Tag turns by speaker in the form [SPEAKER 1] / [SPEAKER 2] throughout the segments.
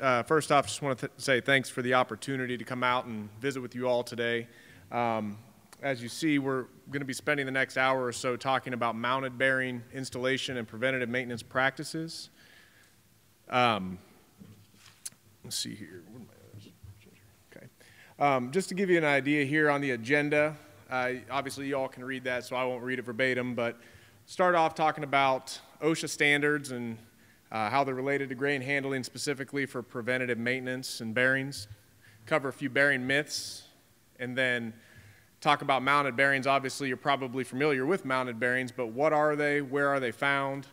[SPEAKER 1] uh, first off, just want to th- say thanks for the opportunity to come out and visit with you all today. Um, as you see, we're going to be spending the next hour or so talking about mounted bearing installation and preventative maintenance practices. Um, let's see here. Okay. Um, just to give you an idea here on the agenda, uh, obviously you all can read that, so I won't read it verbatim, but start off talking about OSHA standards and uh, how they're related to grain handling specifically for preventative maintenance and bearings, cover a few bearing myths, and then talk about mounted bearings. Obviously, you're probably familiar with mounted bearings, but what are they? Where are they found?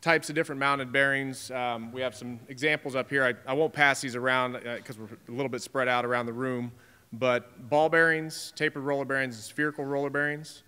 [SPEAKER 1] Types of different mounted bearings. Um, we have some examples up here. I, I won't pass these around because uh, we're a little bit spread out around the room, but ball bearings, tapered roller bearings, and spherical roller bearings.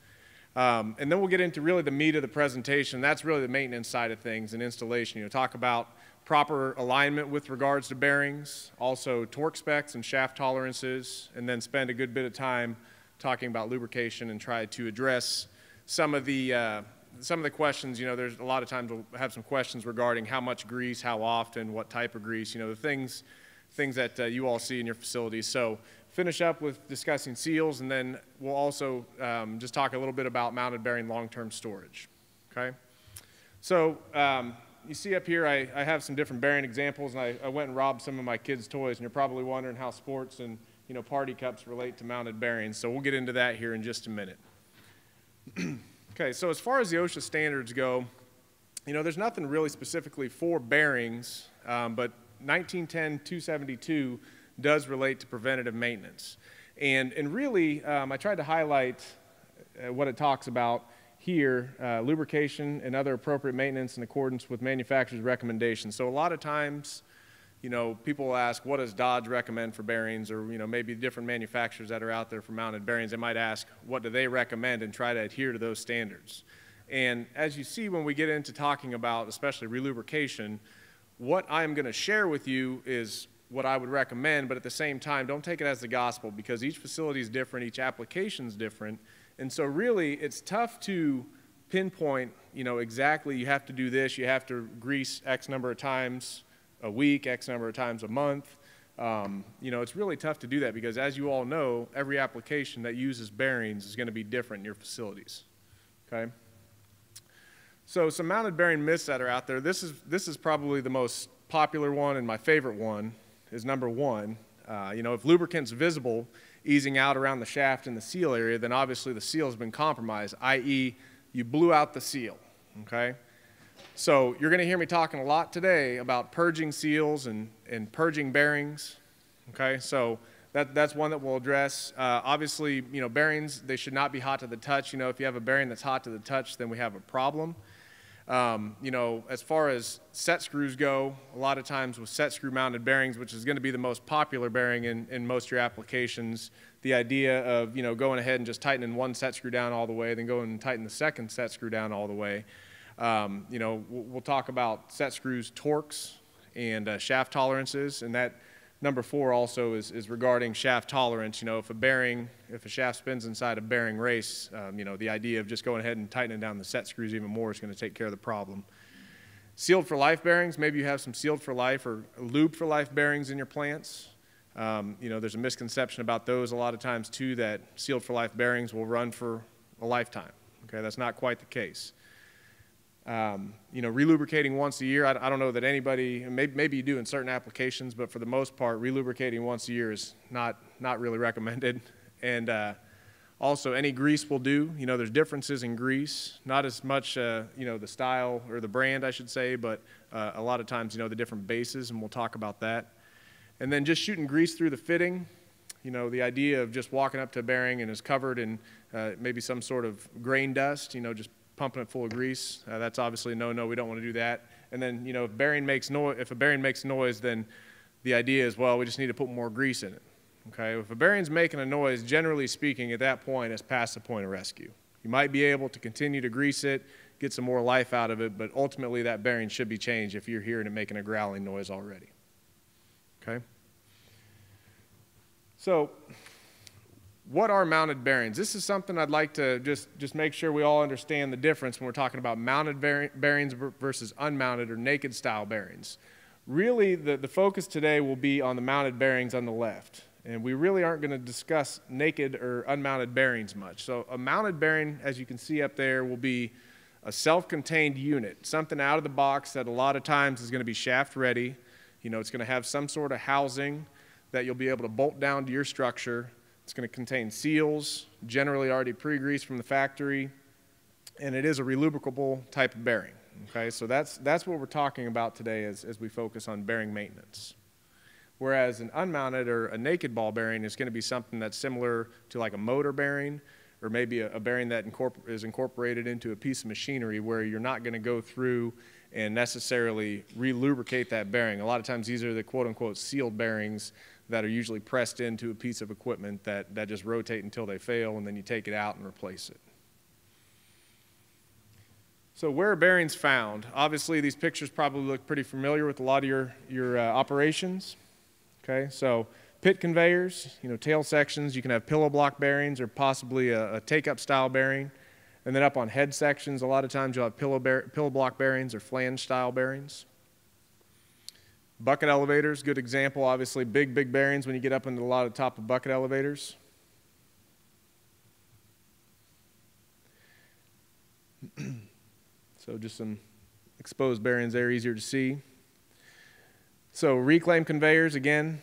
[SPEAKER 1] Um, and then we'll get into really the meat of the presentation. That's really the maintenance side of things and installation. You know, talk about proper alignment with regards to bearings, also torque specs and shaft tolerances, and then spend a good bit of time talking about lubrication and try to address some of the uh, some of the questions. You know, there's a lot of times we'll have some questions regarding how much grease, how often, what type of grease. You know, the things things that uh, you all see in your facilities. So finish up with discussing seals, and then we'll also um, just talk a little bit about mounted bearing long-term storage. Okay? So um, you see up here, I, I, have some different bearing examples, and I, I, went and robbed some of my kids' toys, and you're probably wondering how sports and you know party cups relate to mounted bearings. So we'll get into that here in just a minute. okay, so as far as the OSHA standards go, you know, there's nothing really specifically for bearings, um, but 1910-272 does relate to preventative maintenance. And, and really, um, I tried to highlight uh, what it talks about here uh, lubrication and other appropriate maintenance in accordance with manufacturer's recommendations. So, a lot of times, you know, people ask, what does Dodge recommend for bearings? Or, you know, maybe different manufacturers that are out there for mounted bearings, they might ask, what do they recommend and try to adhere to those standards. And as you see when we get into talking about, especially relubrication, what I'm going to share with you is what I would recommend, but at the same time, don't take it as the gospel because each facility is different, each application is different. And so, really, it's tough to pinpoint, you know, exactly you have to do this, you have to grease X number of times a week, X number of times a month. Um, you know, it's really tough to do that because, as you all know, every application that uses bearings is going to be different in your facilities. Okay? So, some mounted bearing myths that are out there. This is, this is probably the most popular one and my favorite one is number one. Uh, you know, if lubricant's visible easing out around the shaft and the seal area, then obviously the seal has been compromised, i.e., you blew out the seal. Okay? So you're going to hear me talking a lot today about purging seals and, and purging bearings. Okay? So that, that's one that we'll address. Uh, obviously, you know, bearings, they should not be hot to the touch. You know, if you have a bearing that's hot to the touch, then we have a problem. Um, you know, as far as set screws go, a lot of times with set screw mounted bearings, which is going to be the most popular bearing in, in most of your applications, the idea of, you know, going ahead and just tightening one set screw down all the way, then going and tighten the second set screw down all the way. Um, you know, we'll, we'll, talk about set screws torques and uh, shaft tolerances, and that Number four also is, is regarding shaft tolerance. You know, if a bearing, if a shaft spins inside a bearing race, um, you know, the idea of just going ahead and tightening down the set screws even more is going to take care of the problem. Sealed for life bearings, maybe you have some sealed for life or lube for life bearings in your plants. Um, you know, there's a misconception about those a lot of times too that sealed for life bearings will run for a lifetime. Okay, that's not quite the case. Um, you know, relubricating once a year, I, I don't know that anybody, maybe, maybe, you do in certain applications, but for the most part, relubricating once a year is not, not really recommended. And uh, also, any grease will do. You know, there's differences in grease, not as much, uh, you know, the style or the brand, I should say, but uh, a lot of times, you know, the different bases, and we'll talk about that. And then just shooting grease through the fitting. You know, the idea of just walking up to a bearing and is covered in uh, maybe some sort of grain dust, you know, just pumping it full of grease. Uh, that's obviously no, no, we don't want to do that. And then, you know, if bearing makes noise, if a bearing makes noise, then the idea is, well, we just need to put more grease in it. Okay, if a bearing's making a noise, generally speaking, at that point, it's past the point of rescue. You might be able to continue to grease it, get some more life out of it, but ultimately that bearing should be changed if you're hearing it making a growling noise already. Okay? So, what are mounted bearings? This is something I'd like to just, just make sure we all understand the difference when we're talking about mounted bearings versus unmounted or naked style bearings. really the, the focus today will be on the mounted bearings on the left. And we really aren't going to discuss naked or unmounted bearings much. So a mounted bearing, as you can see up there, will be a self-contained unit, something out of the box that a lot of times is going to be shaft ready. You know, it's going to have some sort of housing that you'll be able to bolt down to your structure. It's going to contain seals, generally already pre-greased from the factory, and it is a relubricable type of bearing. Okay, so that's, that's what we're talking about today as, as we focus on bearing maintenance. Whereas an unmounted or a naked ball bearing is going to be something that's similar to like a motor bearing or maybe a, a bearing that incorpor is incorporated into a piece of machinery where you're not going to go through and necessarily relubricate that bearing. A lot of times these are the quote unquote sealed bearings that are usually pressed into a piece of equipment that, that just rotate until they fail and then you take it out and replace it. So where are bearings found? Obviously these pictures probably look pretty familiar with a lot of your, your uh, operations. Okay, so pit conveyors, you know, tail sections, you can have pillow block bearings or possibly a, a take-up style bearing. And then up on head sections, a lot of times you'll have pillow, bear, pillow block bearings or flange style bearings. Bucket elevators, good example, obviously big, big bearings when you get up into a lot of top of bucket elevators. so just some exposed bearings there, easier to see. So reclaim conveyors, again,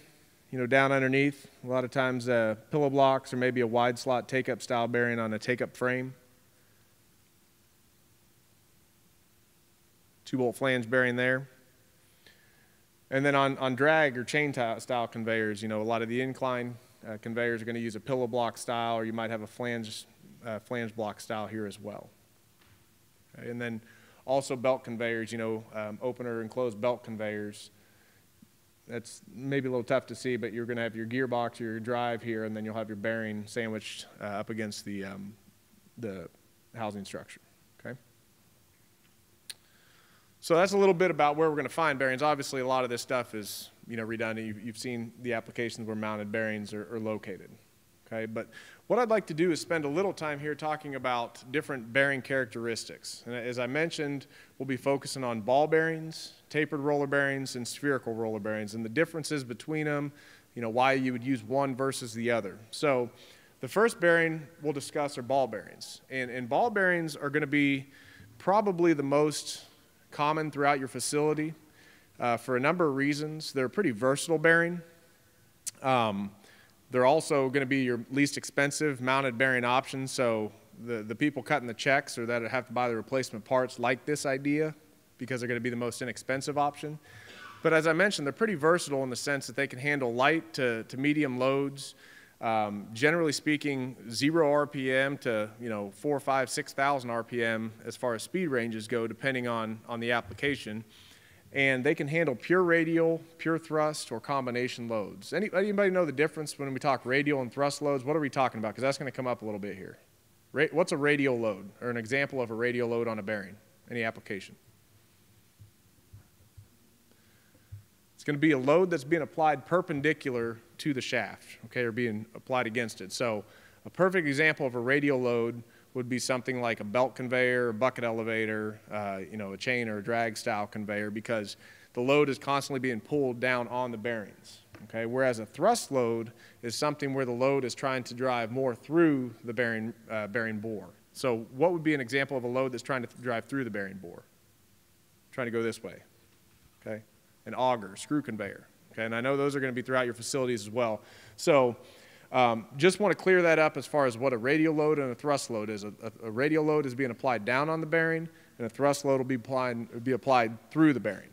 [SPEAKER 1] you know, down underneath, a lot of times uh, pillow blocks or maybe a wide slot take-up style bearing on a take-up frame. Two bolt flange bearing there. And then on, on drag or chain style conveyors, you know, a lot of the incline uh, conveyors are going to use a pillow block style or you might have a flange, uh, flange block style here as well. Okay, and then also belt conveyors, you know, um, opener and closed belt conveyors that's maybe a little tough to see, but you're going to have your gearbox or your drive here, and then you'll have your bearing sandwiched uh, up against the, um, the housing structure. So that's a little bit about where we're going to find bearings. Obviously, a lot of this stuff is you know redundant. You've, you've seen the applications where mounted bearings are, are located. Okay, but what I'd like to do is spend a little time here talking about different bearing characteristics. And as I mentioned, we'll be focusing on ball bearings, tapered roller bearings, and spherical roller bearings, and the differences between them, you know, why you would use one versus the other. So the first bearing we'll discuss are ball bearings. And, and ball bearings are going to be probably the most common throughout your facility uh, for a number of reasons. They're pretty versatile bearing. Um, they're also going to be your least expensive mounted bearing option. So the, the people cutting the checks or that have to buy the replacement parts like this idea because they're going to be the most inexpensive option. But as I mentioned, they're pretty versatile in the sense that they can handle light to, to medium loads. Um, generally speaking, zero RPM to you know four, five, six thousand RPM as far as speed ranges go, depending on on the application and they can handle pure radial, pure thrust, or combination loads. Any, anybody know the difference when we talk radial and thrust loads? What are we talking about? Because that's going to come up a little bit here. Ra what's a radial load, or an example of a radial load on a bearing? Any application? It's going to be a load that's being applied perpendicular to the shaft, okay, or being applied against it. So a perfect example of a radial load would be something like a belt conveyor, a bucket elevator, uh, you know, a chain or a drag style conveyor because the load is constantly being pulled down on the bearings. Okay, whereas a thrust load is something where the load is trying to drive more through the bearing, uh, bearing bore. So what would be an example of a load that's trying to drive through the bearing bore? Trying to go this way. Okay, an auger, screw conveyor. Okay, and I know those are going to be throughout your facilities as well. So um, just want to clear that up as far as what a radial load and a thrust load is. A, a, a radial load is being applied down on the bearing, and a thrust load will be applied, be applied through the bearing.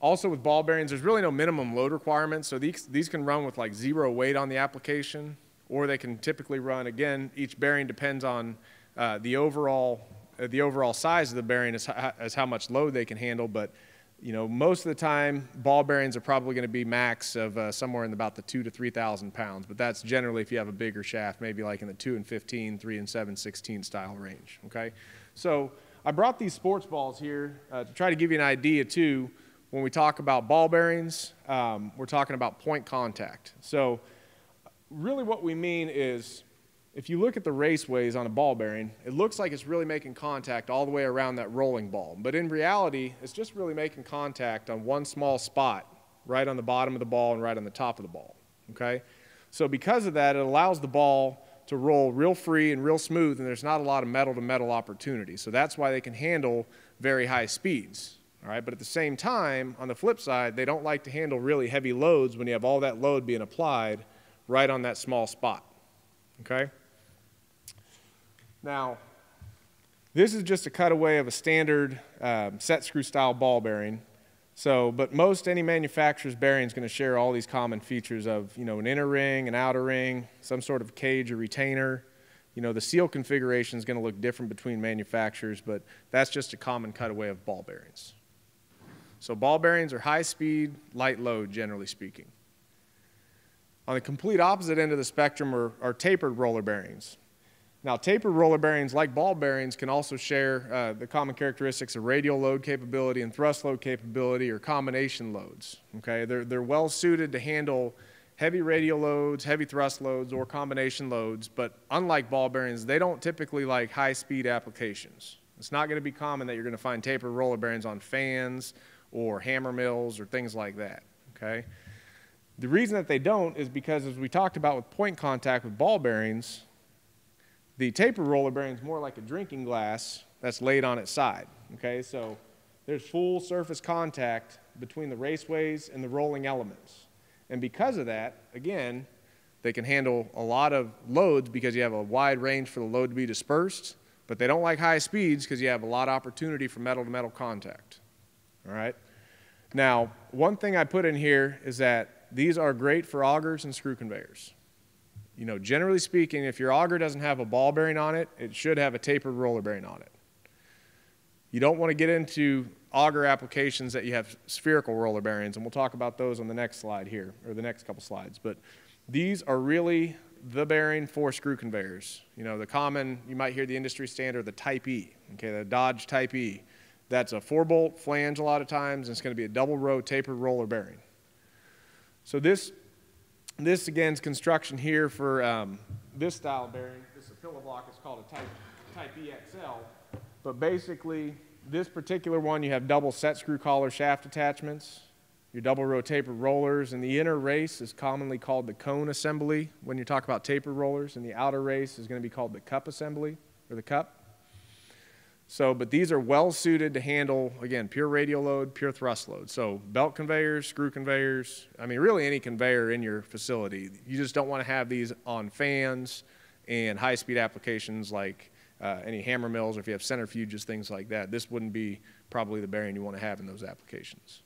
[SPEAKER 1] Also with ball bearings, there's really no minimum load requirement, so these, these can run with like zero weight on the application, or they can typically run, again, each bearing depends on uh, the, overall, the overall size of the bearing as, as how much load they can handle, but you know, most of the time, ball bearings are probably going to be max of uh, somewhere in about the two to 3,000 pounds, but that's generally if you have a bigger shaft, maybe like in the 2 and 15, 3 and 7, 16 style range, okay? So I brought these sports balls here uh, to try to give you an idea too, when we talk about ball bearings, um, we're talking about point contact. So really what we mean is if you look at the raceways on a ball bearing, it looks like it's really making contact all the way around that rolling ball. But in reality, it's just really making contact on one small spot, right on the bottom of the ball and right on the top of the ball. Okay? So because of that, it allows the ball to roll real free and real smooth, and there's not a lot of metal to metal opportunity. So that's why they can handle very high speeds. All right, but at the same time, on the flip side, they don't like to handle really heavy loads when you have all that load being applied right on that small spot. Okay? Now, this is just a cutaway of a standard um, set screw style ball bearing. So, but most any manufacturer's bearing is going to share all these common features of, you know, an inner ring, an outer ring, some sort of cage or retainer. You know, the seal configuration is going to look different between manufacturers, but that's just a common cutaway of ball bearings. So ball bearings are high speed, light load, generally speaking. On the complete opposite end of the spectrum are, are tapered roller bearings. Now, tapered roller bearings, like ball bearings, can also share uh, the common characteristics of radial load capability and thrust load capability or combination loads. Okay, they're, they're well suited to handle heavy radial loads, heavy thrust loads, or combination loads, but unlike ball bearings, they don't typically like high speed applications. It's not going to be common that you're going to find tapered roller bearings on fans or hammer mills or things like that. Okay? The reason that they don't is because, as we talked about with point contact with ball bearings, the taper roller bearing is more like a drinking glass that's laid on its side. Okay, so there's full surface contact between the raceways and the rolling elements. And because of that, again, they can handle a lot of loads because you have a wide range for the load to be dispersed, but they don't like high speeds because you have a lot of opportunity for metal to metal contact. All right? Now, one thing I put in here is that these are great for augers and screw conveyors. You know, generally speaking, if your auger doesn't have a ball bearing on it, it should have a tapered roller bearing on it. You don't want to get into auger applications that you have spherical roller bearings, and we'll talk about those on the next slide here, or the next couple slides. But these are really the bearing for screw conveyors. You know, the common, you might hear the industry standard, the Type E, okay, the Dodge Type E. That's a four bolt flange a lot of times, and it's going to be a double row tapered roller bearing. So this this again is construction here for um, this style bearing. This is a pillow block. It's called a Type, type EXL. But basically, this particular one, you have double set screw collar shaft attachments, your double row tapered rollers, and the inner race is commonly called the cone assembly when you talk about tapered rollers, and the outer race is going to be called the cup assembly, or the cup. So, but these are well suited to handle, again, pure radial load, pure thrust load. So belt conveyors, screw conveyors, I mean, really any conveyor in your facility. You just don't want to have these on fans and high-speed applications like uh, any hammer mills or if you have centrifuges, things like that. This wouldn't be probably the bearing you want to have in those applications.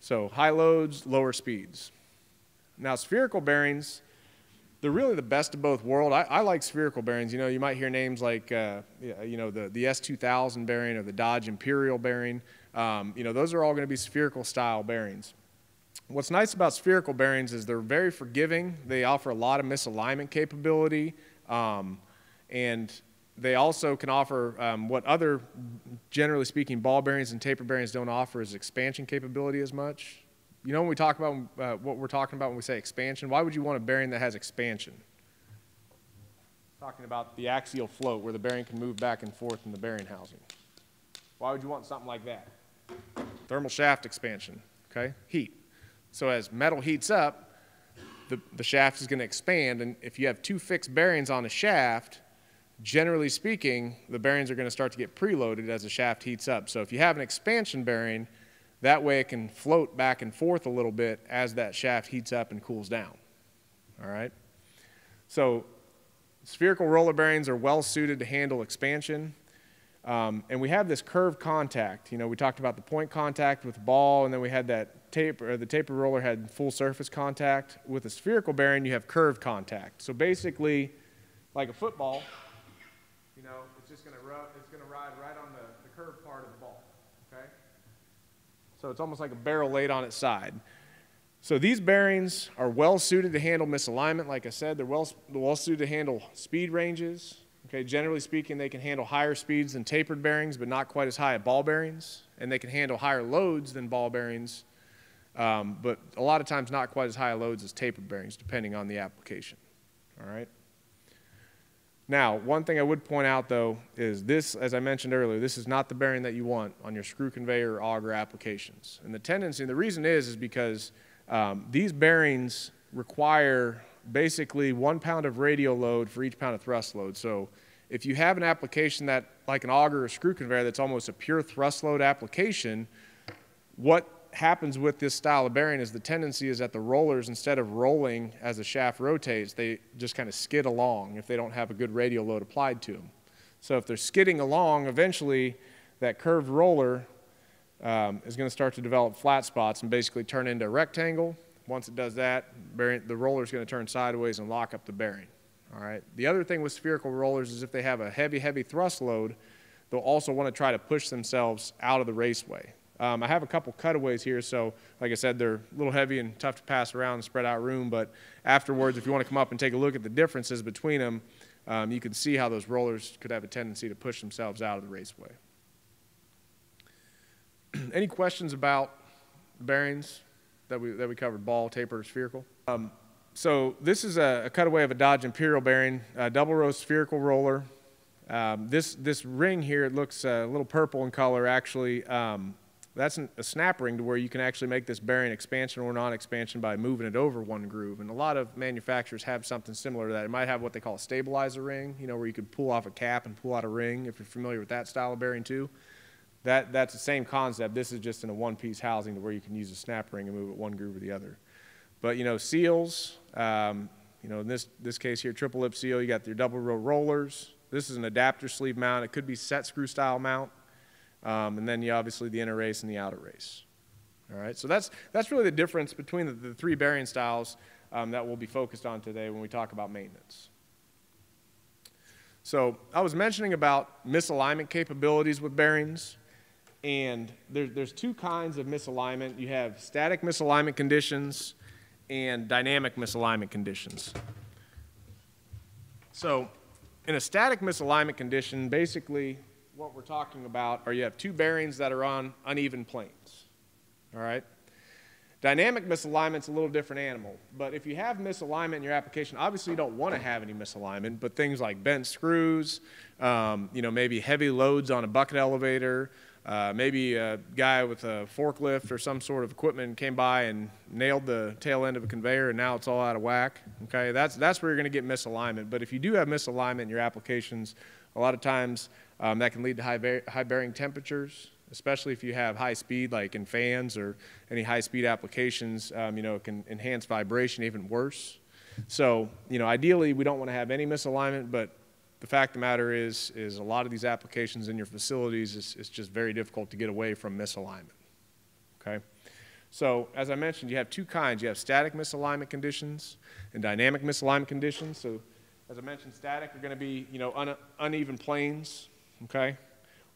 [SPEAKER 1] So high loads, lower speeds. Now spherical bearings, they're really the best of both worlds. I, I, like spherical bearings. You know, you might hear names like, uh, you know, the, the S2000 bearing or the Dodge Imperial bearing. Um, you know, those are all going to be spherical style bearings. What's nice about spherical bearings is they're very forgiving. They offer a lot of misalignment capability. Um, and they also can offer um, what other, generally speaking, ball bearings and taper bearings don't offer is expansion capability as much. You know when we talk about uh, what we're talking about when we say expansion, why would you want a bearing that has expansion? Talking about the axial float where the bearing can move back and forth in the bearing housing. Why would you want something like that? Thermal shaft expansion, okay? Heat. So as metal heats up, the, the shaft is going to expand, and if you have two fixed bearings on a shaft, generally speaking, the bearings are going to start to get preloaded as the shaft heats up. So if you have an expansion bearing, that way it can float back and forth a little bit as that shaft heats up and cools down. All right? So spherical roller bearings are well suited to handle expansion. Um, and we have this curved contact. You know, we talked about the point contact with the ball, and then we had that tape, or the taper roller had full surface contact. With a spherical bearing, you have curved contact. So basically, like a football, you know, it's just going to it's going to ride right on the, the curved part of the. So it's almost like a barrel laid on its side. So these bearings are well suited to handle misalignment. Like I said, they're well, well suited to handle speed ranges. Okay, generally speaking, they can handle higher speeds than tapered bearings, but not quite as high at ball bearings. And they can handle higher loads than ball bearings, um, but a lot of times not quite as high loads as tapered bearings, depending on the application. All right. Now, one thing I would point out though is this, as I mentioned earlier, this is not the bearing that you want on your screw conveyor or auger applications. And the tendency, the reason is, is because um, these bearings require basically one pound of radial load for each pound of thrust load. So if you have an application that, like an auger or screw conveyor, that's almost a pure thrust load application, what happens with this style of bearing is the tendency is that the rollers, instead of rolling as the shaft rotates, they just kind of skid along if they don't have a good radial load applied to them. So if they're skidding along, eventually that curved roller um, is going to start to develop flat spots and basically turn into a rectangle. Once it does that, bearing, the roller is going to turn sideways and lock up the bearing. All right. The other thing with spherical rollers is if they have a heavy, heavy thrust load, they'll also want to try to push themselves out of the raceway. Um, I have a couple cutaways here, so like I said, they're a little heavy and tough to pass around and spread out room, but afterwards, if you want to come up and take a look at the differences between them, um, you can see how those rollers could have a tendency to push themselves out of the raceway. Any questions about bearings that we, that we covered, ball, taper, spherical? Um, so this is a, a, cutaway of a Dodge Imperial bearing, a double row spherical roller. Um, this, this ring here, it looks uh, a little purple in color actually. Um, that's a snap ring to where you can actually make this bearing expansion or non-expansion by moving it over one groove. And a lot of manufacturers have something similar to that. It might have what they call a stabilizer ring, you know, where you could pull off a cap and pull out a ring if you're familiar with that style of bearing too. That, that's the same concept. This is just in a one-piece housing to where you can use a snap ring and move it one groove or the other. But, you know, seals, um, you know, in this, this case here, triple lip seal, you got your double row rollers. This is an adapter sleeve mount. It could be set screw style mount. Um, and then you obviously the inner race and the outer race. All right, so that's, that's really the difference between the, the three bearing styles um, that we'll be focused on today when we talk about maintenance. So I was mentioning about misalignment capabilities with bearings, and there, there's two kinds of misalignment. You have static misalignment conditions and dynamic misalignment conditions. So in a static misalignment condition, basically what we're talking about are you have two bearings that are on uneven planes. All right? Dynamic misalignment's a little different animal, but if you have misalignment in your application, obviously you don't want to have any misalignment, but things like bent screws, um, you know, maybe heavy loads on a bucket elevator, uh, maybe a guy with a forklift or some sort of equipment came by and nailed the tail end of a conveyor and now it's all out of whack. Okay, that's, that's where you're going to get misalignment. But if you do have misalignment in your applications, a lot of times um, that can lead to high, high bearing temperatures, especially if you have high speed, like in fans or any high speed applications. Um, you know, it can enhance vibration even worse. So, you know, ideally we don't want to have any misalignment, but the fact of the matter is, is a lot of these applications in your facilities, it's, just very difficult to get away from misalignment. Okay? So, as I mentioned, you have two kinds. You have static misalignment conditions and dynamic misalignment conditions. So, as I mentioned, static are going to be, you know, un uneven planes okay?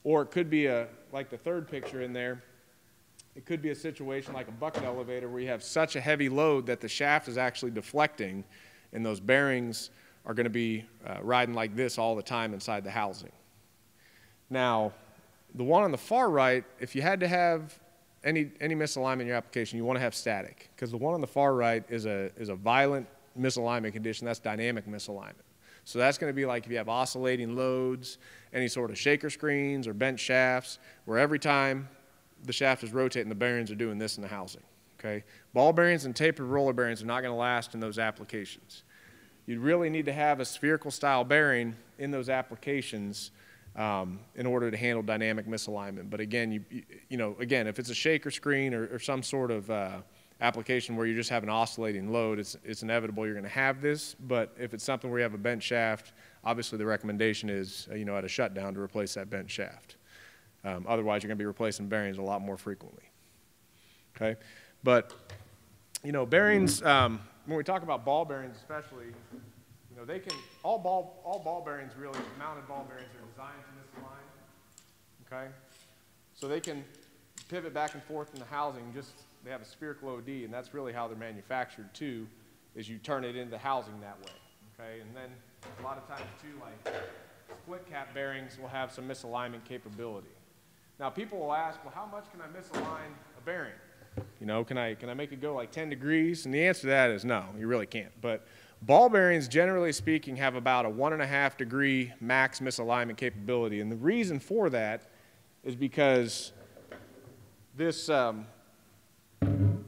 [SPEAKER 1] Or it could be a, like the third picture in there, it could be a situation like a bucket elevator where you have such a heavy load that the shaft is actually deflecting and those bearings are going to be uh, riding like this all the time inside the housing. Now, the one on the far right, if you had to have any, any misalignment in your application, you want to have static because the one on the far right is a, is a violent misalignment condition. That's dynamic misalignment. So that's going to be like if you have oscillating loads, any sort of shaker screens or bent shafts, where every time the shaft is rotating, the bearings are doing this in the housing. Okay? Ball bearings and tapered roller bearings are not going to last in those applications. You really need to have a spherical style bearing in those applications um, in order to handle dynamic misalignment. But again, you, you know, again, if it's a shaker screen or, or some sort of uh, application where you just have an oscillating load, it's, it's inevitable you're going to have this. But if it's something where you have a bent shaft, obviously the recommendation is, uh, you know, at a shutdown to replace that bent shaft. Um, otherwise, you're going to be replacing bearings a lot more frequently. Okay, but you know, bearings. Um, when we talk about ball bearings, especially, you know, they can all ball all ball bearings really mounted ball bearings are designed to misalign. Okay, so they can pivot back and forth in the housing just they have a spherical OD, and that's really how they're manufactured too, is you turn it into housing that way. Okay, and then a lot of times too, like split cap bearings will have some misalignment capability. Now people will ask, well, how much can I misalign a bearing? You know, can I, can I make it go like 10 degrees? And the answer to that is no, you really can't. But Ball bearings, generally speaking, have about a one and a half degree max misalignment capability. And the reason for that is because this, um,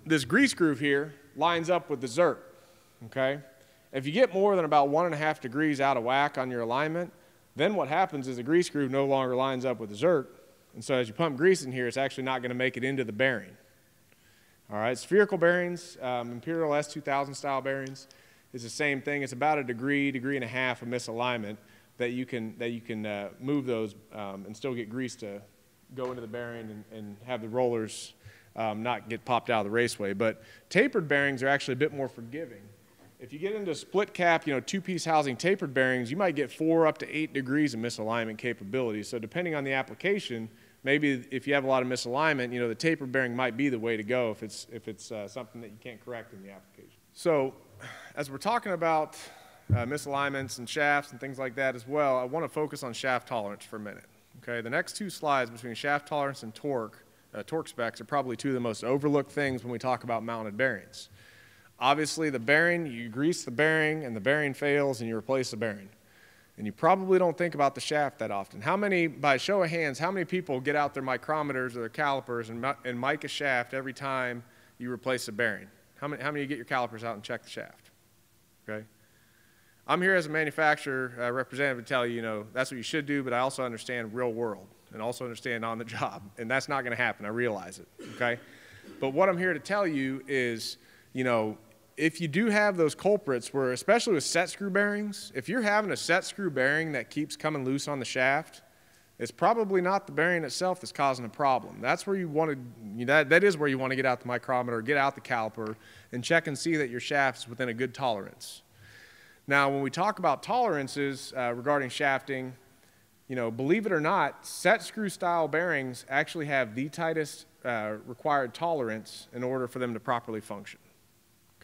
[SPEAKER 1] this grease groove here lines up with the zerk, okay? If you get more than about one and a half degrees out of whack on your alignment, then what happens is the grease groove no longer lines up with the zerk, and so as you pump grease in here, it's actually not going to make it into the bearing. All right, spherical bearings, um, Imperial S2000 style bearings, is the same thing. It's about a degree, degree and a half of misalignment that you can, that you can uh, move those um, and still get grease to go into the bearing and, and have the rollers um, not get popped out of the raceway. But tapered bearings are actually a bit more forgiving. If you get into split cap, you know, two-piece housing tapered bearings, you might get four up to eight degrees of misalignment capability. So depending on the application, maybe if you have a lot of misalignment, you know, the tapered bearing might be the way to go if it's, if it's uh, something that you can't correct in the application. So as we're talking about uh, misalignments and shafts and things like that as well, I want to focus on shaft tolerance for a minute. Okay, the next two slides between shaft tolerance and torque, uh, torque specs are probably two of the most overlooked things when we talk about mounted bearings. Obviously, the bearing, you grease the bearing and the bearing fails and you replace the bearing. And you probably don't think about the shaft that often. How many, by show of hands, how many people get out their micrometers or their calipers and, and mic a shaft every time you replace a bearing? How many, how many you get your calipers out and check the shaft? Okay? I'm here as a manufacturer uh, representative to tell you, you know, that's what you should do, but I also understand real world and also understand on the job. And that's not going to happen. I realize it. Okay? But what I'm here to tell you is, you know, if you do have those culprits where, especially with set screw bearings, if you're having a set screw bearing that keeps coming loose on the shaft, it's probably not the bearing itself that's causing the problem. That's where you want to, that, that is where you want to get out the micrometer, get out the caliper, and check and see that your shaft is within a good tolerance. Now, when we talk about tolerances uh, regarding shafting, you know, believe it or not, set screw style bearings actually have the tightest uh, required tolerance in order for them to properly function.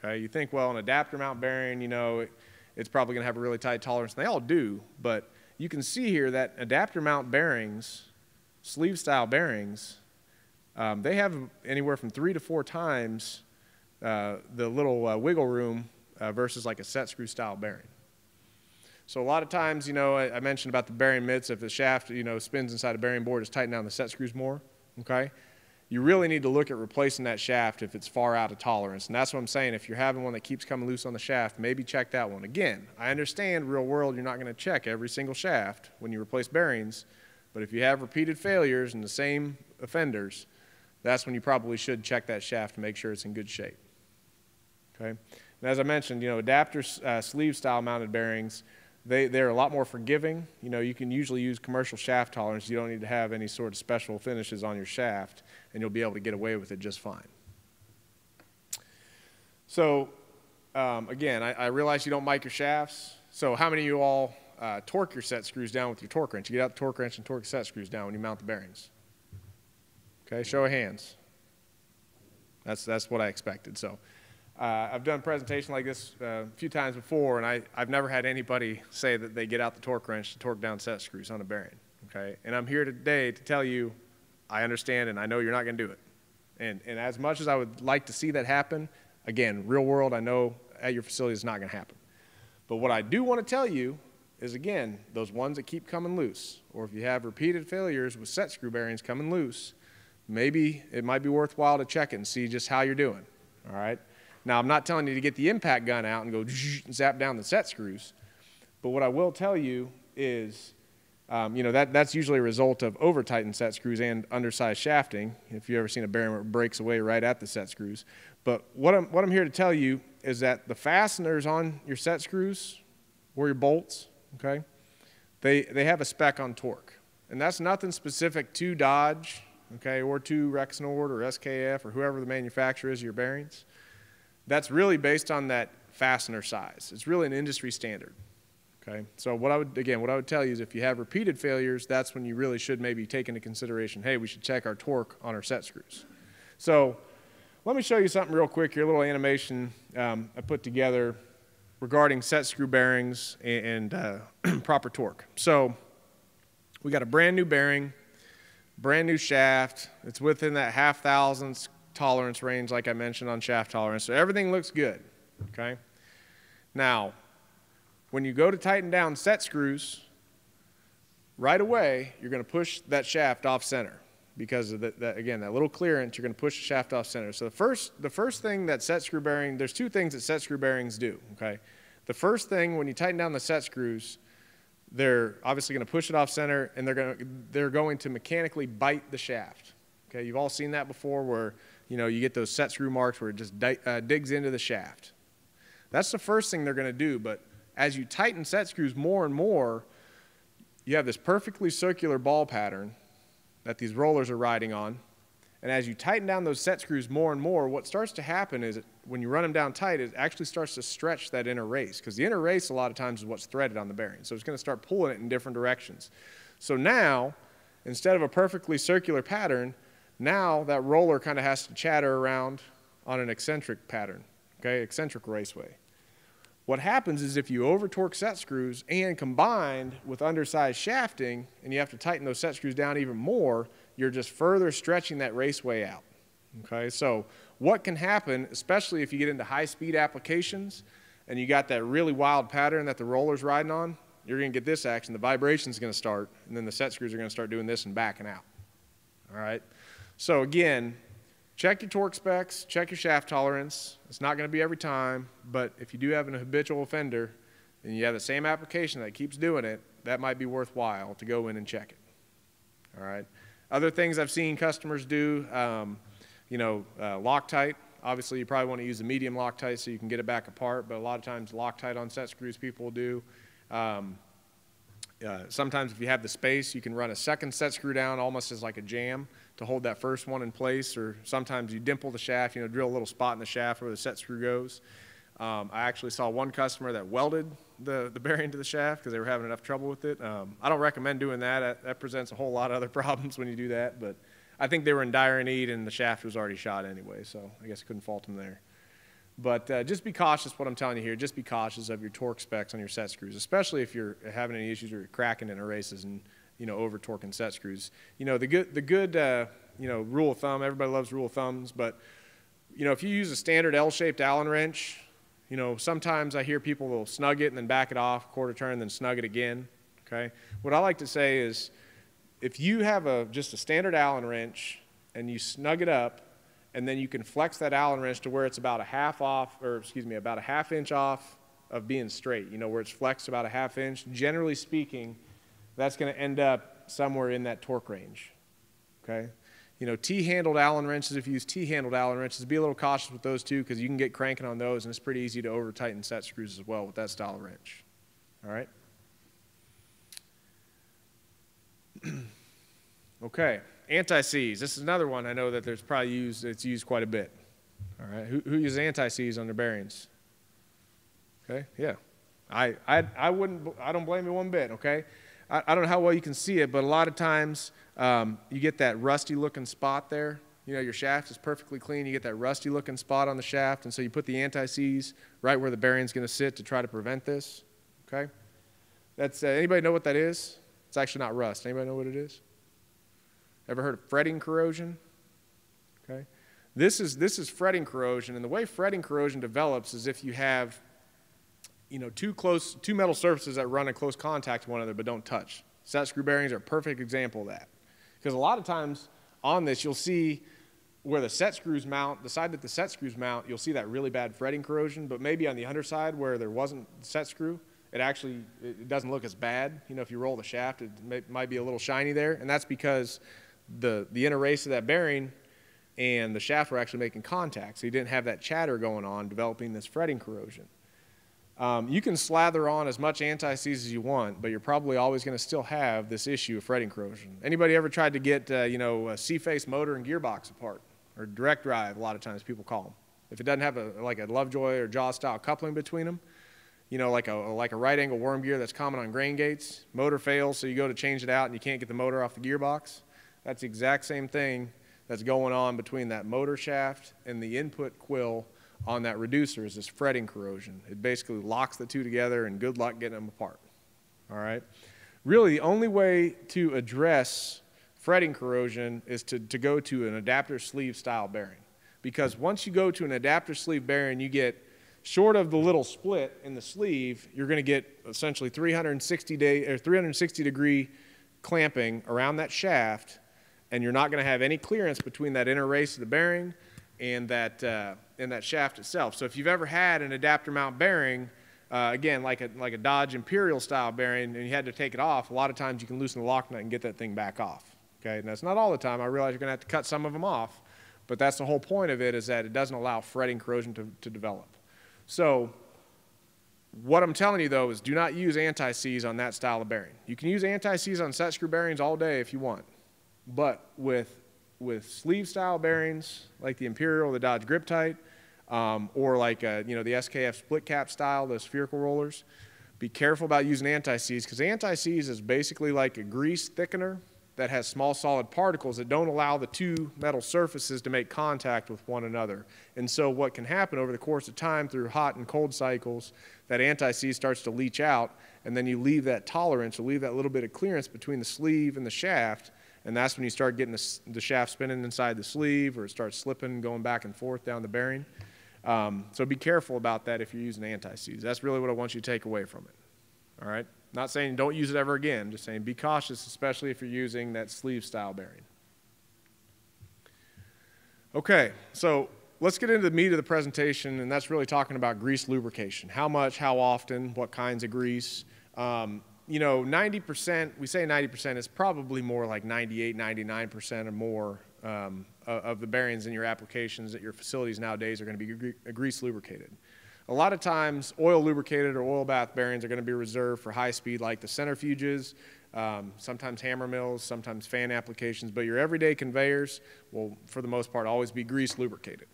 [SPEAKER 1] Okay, you think, well, an adapter mount bearing, you know, it, it's probably going to have a really tight tolerance. They all do, but you can see here that adapter mount bearings, sleeve style bearings, um, they have anywhere from three to four times uh, the little uh, wiggle room uh, versus like a set screw style bearing. So a lot of times, you know, I, I, mentioned about the bearing mitts. If the shaft, you know, spins inside a bearing bore, it's tighten down the set screws more. Okay, you really need to look at replacing that shaft if it's far out of tolerance. And that's what I'm saying. If you're having one that keeps coming loose on the shaft, maybe check that one. Again, I understand real world, you're not going to check every single shaft when you replace bearings. But if you have repeated failures in the same offenders, that's when you probably should check that shaft to make sure it's in good shape. Okay? And as I mentioned, you know, adapter uh, sleeve style mounted bearings, they, they're a lot more forgiving. You know, you can usually use commercial shaft tolerance. You don't need to have any sort of special finishes on your shaft, and you'll be able to get away with it just fine. So, um, again, I, I, realize you don't mic your shafts. So how many of you all uh, torque your set screws down with your torque wrench? You get out the torque wrench and torque set screws down when you mount the bearings. Okay, show of hands. That's, that's what I expected. So uh, I've done a presentation like this uh, a few times before, and I, I've never had anybody say that they get out the torque wrench to torque down set screws on a bearing. Okay, and I'm here today to tell you, I understand and I know you're not going to do it. And, and as much as I would like to see that happen, again, real world, I know at your facility is not going to happen. But what I do want to tell you is again, those ones that keep coming loose, or if you have repeated failures with set screw bearings coming loose, maybe it might be worthwhile to check it and see just how you're doing. All right. Now, I'm not telling you to get the impact gun out and go zap down the set screws, but what I will tell you is, um, you know, that, that's usually a result of over tightened set screws and undersized shafting. If you've ever seen a bearing where it breaks away right at the set screws. But what I'm, what I'm here to tell you is that the fasteners on your set screws or your bolts, okay, they, they have a spec on torque. And that's nothing specific to Dodge, okay, or to Rexnord or SKF or whoever the manufacturer is of your bearings that's really based on that fastener size. It's really an industry standard. Okay, so what I would again, what I would tell you is if you have repeated failures, that's when you really should maybe take into consideration. Hey, we should check our torque on our set screws. So let me show you something real quick here, a little animation um, I put together regarding set screw bearings and, and uh, proper torque. So we got a brand new bearing, brand new shaft. It's within that half thousandths tolerance range, like I mentioned on shaft tolerance. So everything looks good, okay? Now, when you go to tighten down set screws, right away, you're going to push that shaft off center because of that, again, that little clearance, you're going to push the shaft off center. So the first, the first thing that set screw bearing, there's two things that set screw bearings do, okay? The first thing, when you tighten down the set screws, they're obviously going to push it off center and they're going to, they're going to mechanically bite the shaft. Okay, you've all seen that before where, you know, you get those set screw marks where it just di uh, digs into the shaft. That's the first thing they're going to do, but as you tighten set screws more and more, you have this perfectly circular ball pattern that these rollers are riding on. And as you tighten down those set screws more and more, what starts to happen is when you run them down tight, it actually starts to stretch that inner race because the inner race a lot of times is what's threaded on the bearing. So it's going to start pulling it in different directions. So now, instead of a perfectly circular pattern, now that roller kind of has to chatter around on an eccentric pattern, okay, eccentric raceway. What happens is if you over torque set screws and combined with undersized shafting, and you have to tighten those set screws down even more, you're just further stretching that raceway out. Okay, so what can happen, especially if you get into high speed applications and you got that really wild pattern that the roller's riding on, you're going to get this action. The vibration's going to start, and then the set screws are going to start doing this and backing out. All right, so again, Check your torque specs, check your shaft tolerance. It's not going to be every time, but if you do have an habitual offender and you have the same application that keeps doing it, that might be worthwhile to go in and check it. All right. Other things I've seen customers do, um, you know, uh, Loctite. Obviously, you probably want to use a medium Loctite so you can get it back apart, but a lot of times Loctite on set screws people do. Um, uh, sometimes if you have the space, you can run a second set screw down almost as like a jam to hold that first one in place, or sometimes you dimple the shaft, you know, drill a little spot in the shaft where the set screw goes. Um, I actually saw one customer that welded the, the bearing to the shaft because they were having enough trouble with it. Um, I don't recommend doing that. that. that. presents a whole lot of other problems when you do that, but I think they were in dire need and the shaft was already shot anyway, so I guess I couldn't fault them there. But uh, just be cautious, what I'm telling you here, just be cautious of your torque specs on your set screws, especially if you're having any issues where you're cracking in races and you know, over torquing set screws. You know, the good, the good uh, you know, rule of thumb, everybody loves rule of thumbs, but, you know, if you use a standard L-shaped Allen wrench, you know, sometimes I hear people will snug it and then back it off, quarter turn, then snug it again, okay? What I like to say is if you have a, just a standard Allen wrench and you snug it up, and then you can flex that Allen wrench to where it's about a half off, or excuse me, about a half inch off of being straight, you know, where it's flexed about a half inch. Generally speaking, that's going to end up somewhere in that torque range. Okay? You know, T-handled Allen wrenches, if you use T-handled Allen wrenches, be a little cautious with those too because you can get cranking on those and it's pretty easy to over-tighten set screws as well with that style of wrench. All right? okay, anti-seize. This is another one I know that there's probably used, it's used quite a bit. All right, who, who uses anti-seize on their bearings? Okay, yeah. I, I, I wouldn't, I don't blame you one bit, okay? I, I don't know how well you can see it, but a lot of times um, you get that rusty looking spot there. You know, your shaft is perfectly clean. You get that rusty looking spot on the shaft, and so you put the anti-seize right where the bearing's going to sit to try to prevent this. Okay? That's, uh, anybody know what that is? It's actually not rust. Anybody know what it is? Ever heard of fretting corrosion? Okay? This is, this is fretting corrosion, and the way fretting corrosion develops is if you have you know, two, close, two metal surfaces that run in close contact with one another but don't touch. Set screw bearings are a perfect example of that. Because a lot of times on this, you'll see where the set screws mount, the side that the set screws mount, you'll see that really bad fretting corrosion, but maybe on the underside where there wasn't set screw, it actually it doesn't look as bad. You know, if you roll the shaft, it may, might be a little shiny there, and that's because the, the inner race of that bearing and the shaft were actually making contact, so you didn't have that chatter going on, developing this fretting corrosion. Um, you can slather on as much anti-seize as you want, but you're probably always going to still have this issue of fretting corrosion. Anybody ever tried to get, uh, you know, a C-face motor and gearbox apart, or direct drive? A lot of times people call them. If it doesn't have a like a Lovejoy or Jaws style coupling between them, you know, like a like a right angle worm gear that's common on grain gates. Motor fails, so you go to change it out and you can't get the motor off the gearbox. That's the exact same thing that's going on between that motor shaft and the input quill on that reducer is this fretting corrosion. It basically locks the two together and good luck getting them apart. All right? Really, the only way to address fretting corrosion is to, to go to an adapter sleeve style bearing. Because once you go to an adapter sleeve bearing, you get short of the little split in the sleeve, you're going to get essentially 360 day or 360 degree clamping around that shaft, and you're not going to have any clearance between that inner race of the bearing and that uh, and that shaft itself. So if you've ever had an adapter mount bearing, uh, again like a like a Dodge Imperial style bearing, and you had to take it off, a lot of times you can loosen the lock nut and get that thing back off. Okay, and that's not all the time. I realize you're going to have to cut some of them off, but that's the whole point of it is that it doesn't allow fretting corrosion to, to develop. So what I'm telling you though is do not use anti-seize on that style of bearing. You can use anti-seize on set screw bearings all day if you want, but with with sleeve style bearings like the Imperial, the Dodge Grip-Tite, um, or like uh, you know the SKF split cap style, those spherical rollers. Be careful about using anti-seize because anti-seize is basically like a grease thickener that has small solid particles that don't allow the two metal surfaces to make contact with one another. And so what can happen over the course of time through hot and cold cycles, that anti-seize starts to leach out, and then you leave that tolerance, or leave that little bit of clearance between the sleeve and the shaft, and that's when you start getting the, the shaft spinning inside the sleeve, or it starts slipping, going back and forth down the bearing. Um, so be careful about that if you're using anti-seize. That's really what I want you to take away from it. All right? Not saying don't use it ever again, just saying be cautious, especially if you're using that sleeve style bearing. Okay, so let's get into the meat of the presentation, and that's really talking about grease lubrication. How much, how often, what kinds of grease. Um, you know, 90%, we say 90%, is probably more like 98, 99% or more um, of the bearings in your applications at your facilities nowadays are going to be grease lubricated. A lot of times, oil lubricated or oil bath bearings are going to be reserved for high speed, like the centrifuges, um, sometimes hammer mills, sometimes fan applications, but your everyday conveyors will, for the most part, always be grease lubricated.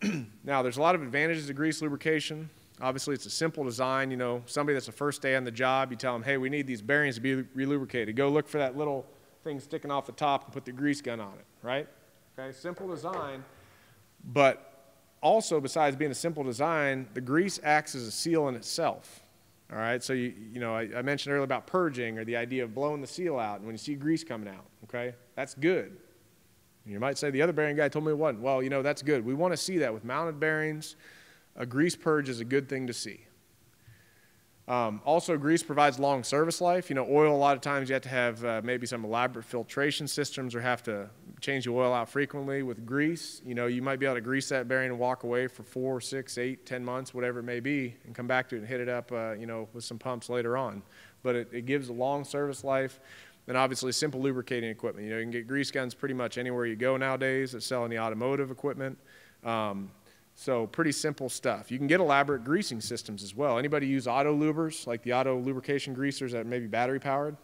[SPEAKER 1] now, there's a lot of advantages to grease lubrication. Obviously, it's a simple design. You know, somebody that's the first day on the job, you tell them, hey, we need these bearings to be relubricated. Go look for that little thing sticking off the top and put the grease gun on it, right? Okay, simple design, but also, besides being a simple design, the grease acts as a seal in itself. All right, so you, you know, I, I, mentioned earlier about purging or the idea of blowing the seal out and when you see grease coming out, okay, that's good. You might say the other bearing guy told me it wasn't. Well, you know, that's good. We want to see that with mounted bearings. A grease purge is a good thing to see. Um, also, grease provides long service life. You know, oil, a lot of times you have to have uh, maybe some elaborate filtration systems or have to change the oil out frequently. With grease, you know, you might be able to grease that bearing and walk away for four, six, eight, ten months, whatever it may be, and come back to it and hit it up, uh, you know, with some pumps later on. But it, it gives a long service life. And obviously, simple lubricating equipment. You know, you can get grease guns pretty much anywhere you go nowadays that sell any automotive equipment. Um, so pretty simple stuff. You can get elaborate greasing systems as well. Anybody use auto lubers, like the auto lubrication greasers that may be battery powered?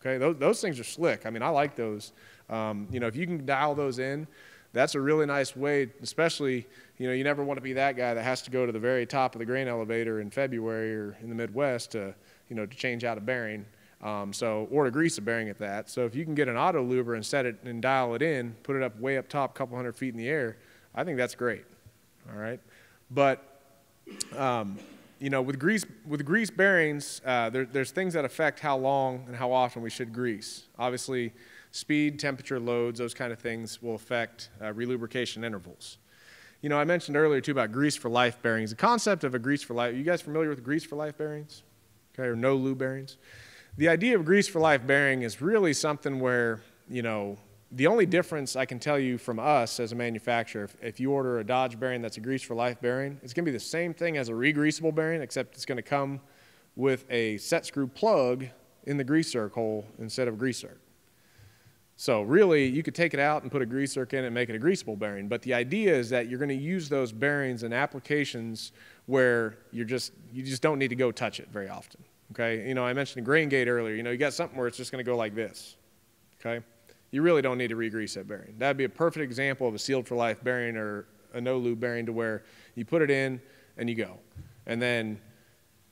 [SPEAKER 1] Okay, those, those things are slick. I mean, I like those. Um, you know, if you can dial those in, that's a really nice way, especially, you know, you never want to be that guy that has to go to the very top of the grain elevator in February or in the Midwest to, you know, to change out a bearing. Um, so, or to grease a bearing at that. So if you can get an auto luber and set it and dial it in, put it up way up top, a couple hundred feet in the air, I think that's great all right? But, um, you know, with grease, with grease bearings, uh, there, there's things that affect how long and how often we should grease. Obviously, speed, temperature, loads, those kind of things will affect uh, relubrication intervals. You know, I mentioned earlier too about grease for life bearings. The concept of a grease for life, you guys familiar with grease for life bearings? Okay, or no lube bearings? The idea of grease for life bearing is really something where, you know, the only difference I can tell you from us as a manufacturer, if, if, you order a Dodge bearing that's a grease for life bearing, it's going to be the same thing as a regreasable bearing, except it's going to come with a set screw plug in the grease zerk hole instead of a grease zerk. So really, you could take it out and put a grease zerk in it and make it a greasable bearing. But the idea is that you're going to use those bearings in applications where you're just you just don't need to go touch it very often. Okay, you know I mentioned a grain gate earlier. You know you got something where it's just going to go like this. Okay you really don't need to re-grease that bearing. That'd be a perfect example of a sealed for life bearing or a no lube bearing to where you put it in and you go. And then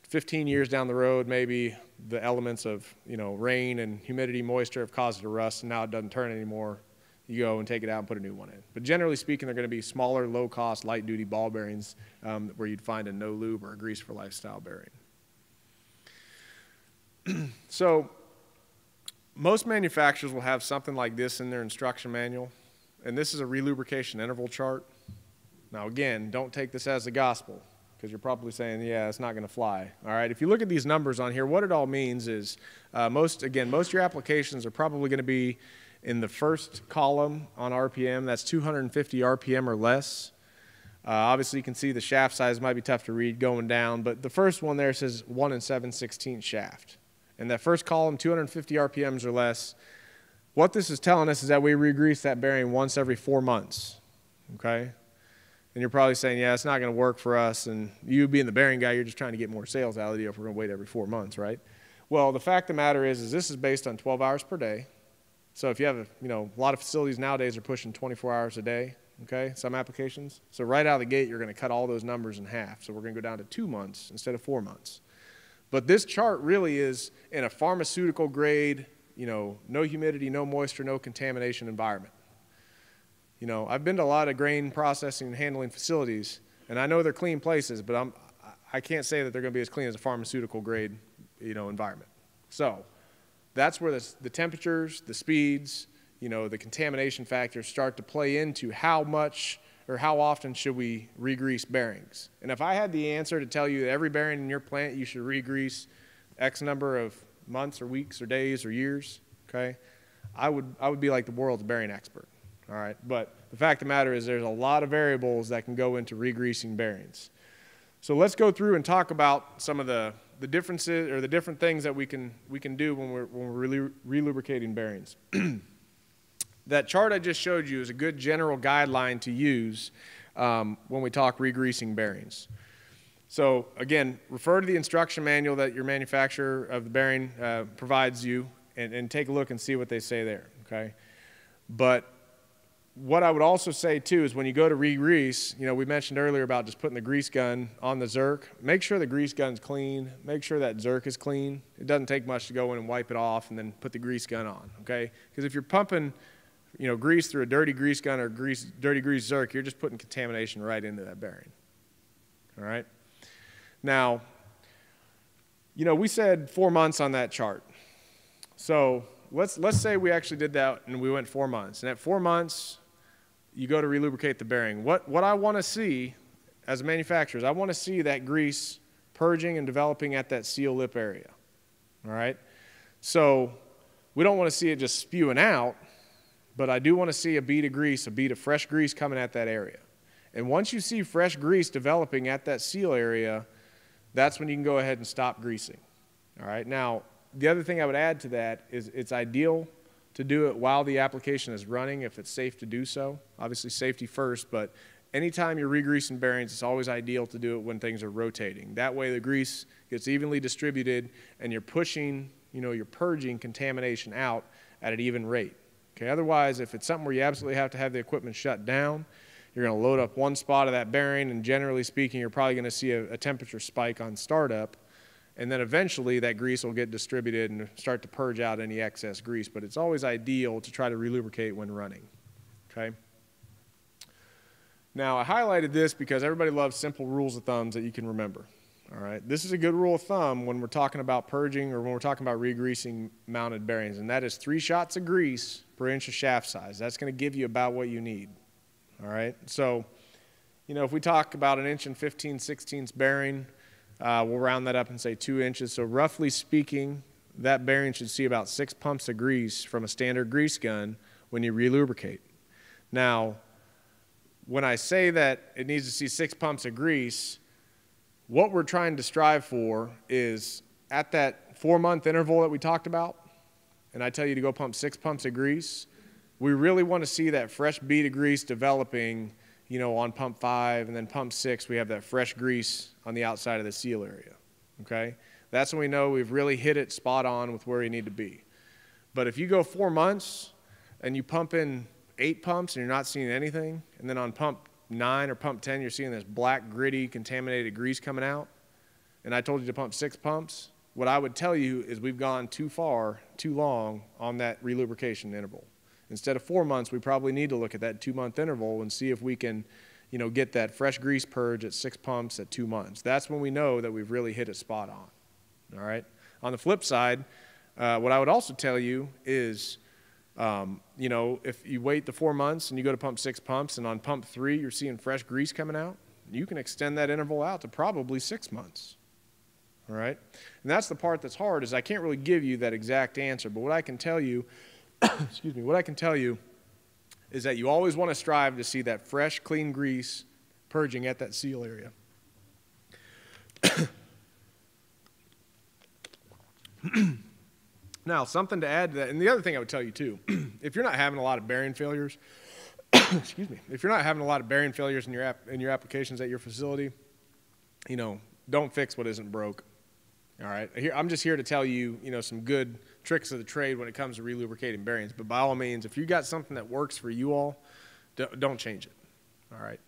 [SPEAKER 1] 15 years down the road, maybe the elements of you know rain and humidity, moisture have caused it to rust, and now it doesn't turn anymore. You go and take it out and put a new one in. But generally speaking, they're going to be smaller, low-cost, light-duty ball bearings um, where you'd find a no lube or a grease for lifestyle bearing. so most manufacturers will have something like this in their instruction manual, and this is a relubrication interval chart. Now, again, don't take this as the gospel, because you're probably saying, yeah, it's not going to fly. All right, if you look at these numbers on here, what it all means is uh, most, again, most of your applications are probably going to be in the first column on RPM. That's 250 RPM or less. Uh, obviously, you can see the shaft size might be tough to read going down, but the first one there says 1 and 7 16 shaft. And that first column, 250 RPMs or less. What this is telling us is that we regrease that bearing once every four months. Okay? And you're probably saying, yeah, it's not going to work for us. And you being the bearing guy, you're just trying to get more sales out of the deal if we're going to wait every four months, right? Well, the fact of the matter is, is this is based on 12 hours per day. So if you have, a, you know, a lot of facilities nowadays are pushing 24 hours a day, okay, some applications. So right out of the gate, you're going to cut all those numbers in half. So we're going to go down to two months instead of four months. But this chart really is in a pharmaceutical grade, you know, no humidity, no moisture, no contamination environment. You know, I've been to a lot of grain processing and handling facilities, and I know they're clean places, but I'm, I can't say that they're going to be as clean as a pharmaceutical grade, you know, environment. So that's where the, the temperatures, the speeds, you know, the contamination factors start to play into how much or how often should we regrease bearings. And if I had the answer to tell you that every bearing in your plant you should regrease X number of months or weeks or days or years, okay, I would, I would be like the world's bearing expert. All right, but the fact of the matter is there's a lot of variables that can go into regreasing bearings. So let's go through and talk about some of the, the differences or the different things that we can, we can do when we're, when we're relubricating bearings. that chart I just showed you is a good general guideline to use um, when we talk regreasing bearings. So again, refer to the instruction manual that your manufacturer of the bearing uh, provides you and, and take a look and see what they say there, okay? But what I would also say too is when you go to re-grease, you know, we mentioned earlier about just putting the grease gun on the Zerk. Make sure the grease gun's clean. Make sure that Zerk is clean. It doesn't take much to go in and wipe it off and then put the grease gun on, okay? Because if you're pumping, you know, grease through a dirty grease gun or grease, dirty grease Zerk, you're just putting contamination right into that bearing, all right? Now, you know, we said four months on that chart. So let's, let's say we actually did that and we went four months. And at four months, you go to relubricate the bearing. What, what I want to see as a manufacturer is I want to see that grease purging and developing at that seal lip area. All right? So we don't want to see it just spewing out, but I do want to see a bead of grease, a bead of fresh grease coming at that area. And once you see fresh grease developing at that seal area, that's when you can go ahead and stop greasing. All right? Now, the other thing I would add to that is it's ideal to do it while the application is running if it's safe to do so. Obviously, safety first, but anytime you're regreasing bearings, it's always ideal to do it when things are rotating. That way, the grease gets evenly distributed and you're pushing, you know, you're purging contamination out at an even rate. Okay, otherwise, if it's something where you absolutely have to have the equipment shut down, you're going to load up one spot of that bearing, and generally speaking, you're probably going to see a, a temperature spike on startup and then eventually that grease will get distributed and start to purge out any excess grease. But it's always ideal to try to relubricate when running. Okay? Now, I highlighted this because everybody loves simple rules of thumbs that you can remember. All right, this is a good rule of thumb when we're talking about purging or when we're talking about regreasing mounted bearings, and that is three shots of grease per inch of shaft size. That's going to give you about what you need. All right, so you know if we talk about an inch and 15 16ths bearing, uh, we'll round that up and say two inches. So roughly speaking, that bearing should see about six pumps of grease from a standard grease gun when you relubricate. Now, when I say that it needs to see six pumps of grease, what we're trying to strive for is at that four month interval that we talked about, and I tell you to go pump six pumps of grease, we really want to see that fresh bead of grease developing you know, on pump five, and then pump six, we have that fresh grease on the outside of the seal area. Okay? That's when we know we've really hit it spot on with where you need to be. But if you go four months and you pump in eight pumps and you're not seeing anything, and then on pump nine or pump 10, you're seeing this black, gritty, contaminated grease coming out, and I told you to pump six pumps, what I would tell you is we've gone too far, too long on that relubrication interval. Instead of four months, we probably need to look at that two month interval and see if we can, you know, get that fresh grease purge at six pumps at two months. That's when we know that we've really hit it spot on. All right. On the flip side, uh, what I would also tell you is, um, you know, if you wait the four months and you go to pump six pumps, and on pump three you're seeing fresh grease coming out, You can extend that interval out to probably six months. All right? And that's the part that's hard is I can't really give you that exact answer, but what I can tell you, excuse me, what I can tell you is that you always want to strive to see that fresh, clean grease purging at that seal area. now, something to add to that, and the other thing I would tell you too, if you're not having a lot of bearing failures, excuse me, if you're not having a lot of bearing failures in your app, in your applications at your facility, you know, don't fix what isn't broke. All right, here I'm just here to tell you, you know, some good tricks of the trade when it comes to relubricating bearings. But by all means, if you got something that works for you all, don't change it. All right.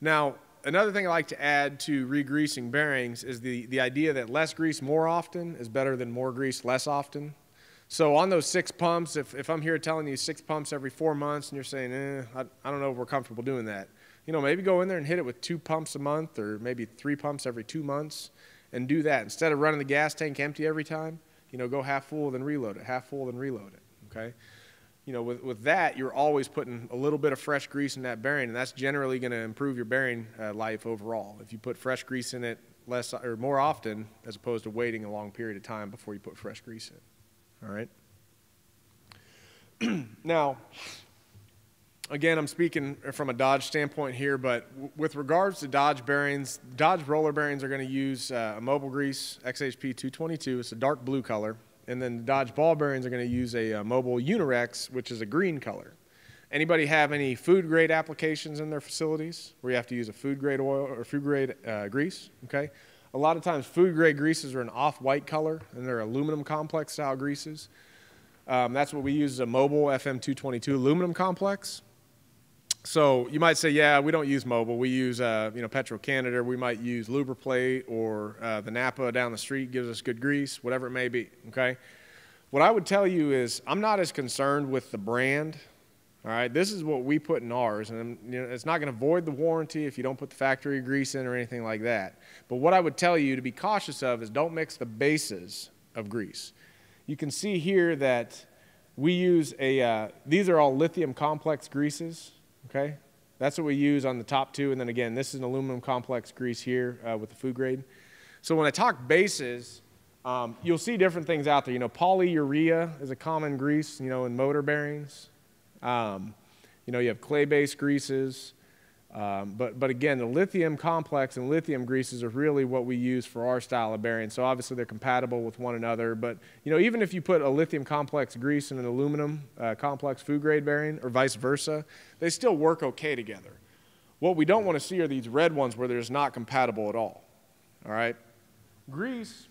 [SPEAKER 1] Now, another thing I like to add to regreasing bearings is the, the idea that less grease more often is better than more grease less often. So on those six pumps, if, if I'm here telling you six pumps every four months and you're saying, eh, I, I don't know if we're comfortable doing that, you know, maybe go in there and hit it with two pumps a month or maybe three pumps every two months and do that. Instead of running the gas tank empty every time, you know, go half full, then reload it, half full, then reload it, okay? You know, with, with that, you're always putting a little bit of fresh grease in that bearing, and that's generally going to improve your bearing uh, life overall. If you put fresh grease in it less or more often, as opposed to waiting a long period of time before you put fresh grease in, all right? now, again, I'm speaking from a Dodge standpoint here, but with regards to Dodge bearings, Dodge roller bearings are going to use uh, a Mobil Grease XHP 222. It's a dark blue color. And then the Dodge ball bearings are going to use a, a uh, Mobil Unirex, which is a green color. Anybody have any food grade applications in their facilities where you have to use a food grade oil or food grade uh, grease? Okay. A lot of times, food grade greases are an off white color and they're aluminum complex style greases. Um, that's what we use as a Mobil FM222 aluminum complex. So you might say, yeah, we don't use Mobil. We use, uh, you know, Petro Canada. We might use Lubriplate or uh, the Napa down the street gives us good grease, whatever it may be. Okay. What I would tell you is, I'm not as concerned with the brand. All right, this is what we put in ours, and you know, it's not going to void the warranty if you don't put the factory grease in or anything like that. But what I would tell you to be cautious of is don't mix the bases of grease. You can see here that we use a, uh, these are all lithium complex greases okay? That's what we use on the top two. And then again, this is an aluminum complex grease here uh, with the food grade. So when I talk bases, um, you'll see different things out there. You know, polyurea is a common grease, you know, in motor bearings. Um, you know, you have clay-based greases. Um, but, but again, the lithium complex and lithium greases are really what we use for our style of bearing. So obviously they're compatible with one another. But you know, even if you put a lithium complex grease in an aluminum uh, complex food grade bearing, or vice versa, they still work okay together. What we don't want to see are these red ones where they're just not compatible at all. All right, grease.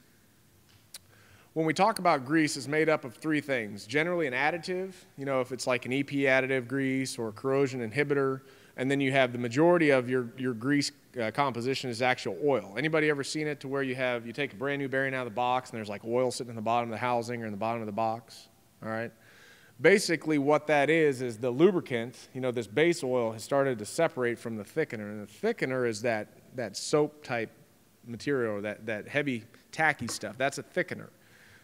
[SPEAKER 1] When we talk about grease, it's made up of three things. Generally, an additive. You know, if it's like an EP additive grease or a corrosion inhibitor and then you have the majority of your, your grease uh, composition is actual oil. Anybody ever seen it to where you have, you take a brand new bearing out of the box and there's like oil sitting in the bottom of the housing or in the bottom of the box? All right. Basically, what that is, is the lubricant, you know, this base oil has started to separate from the thickener. And the thickener is that, that soap type material, that, that heavy, tacky stuff. That's a thickener.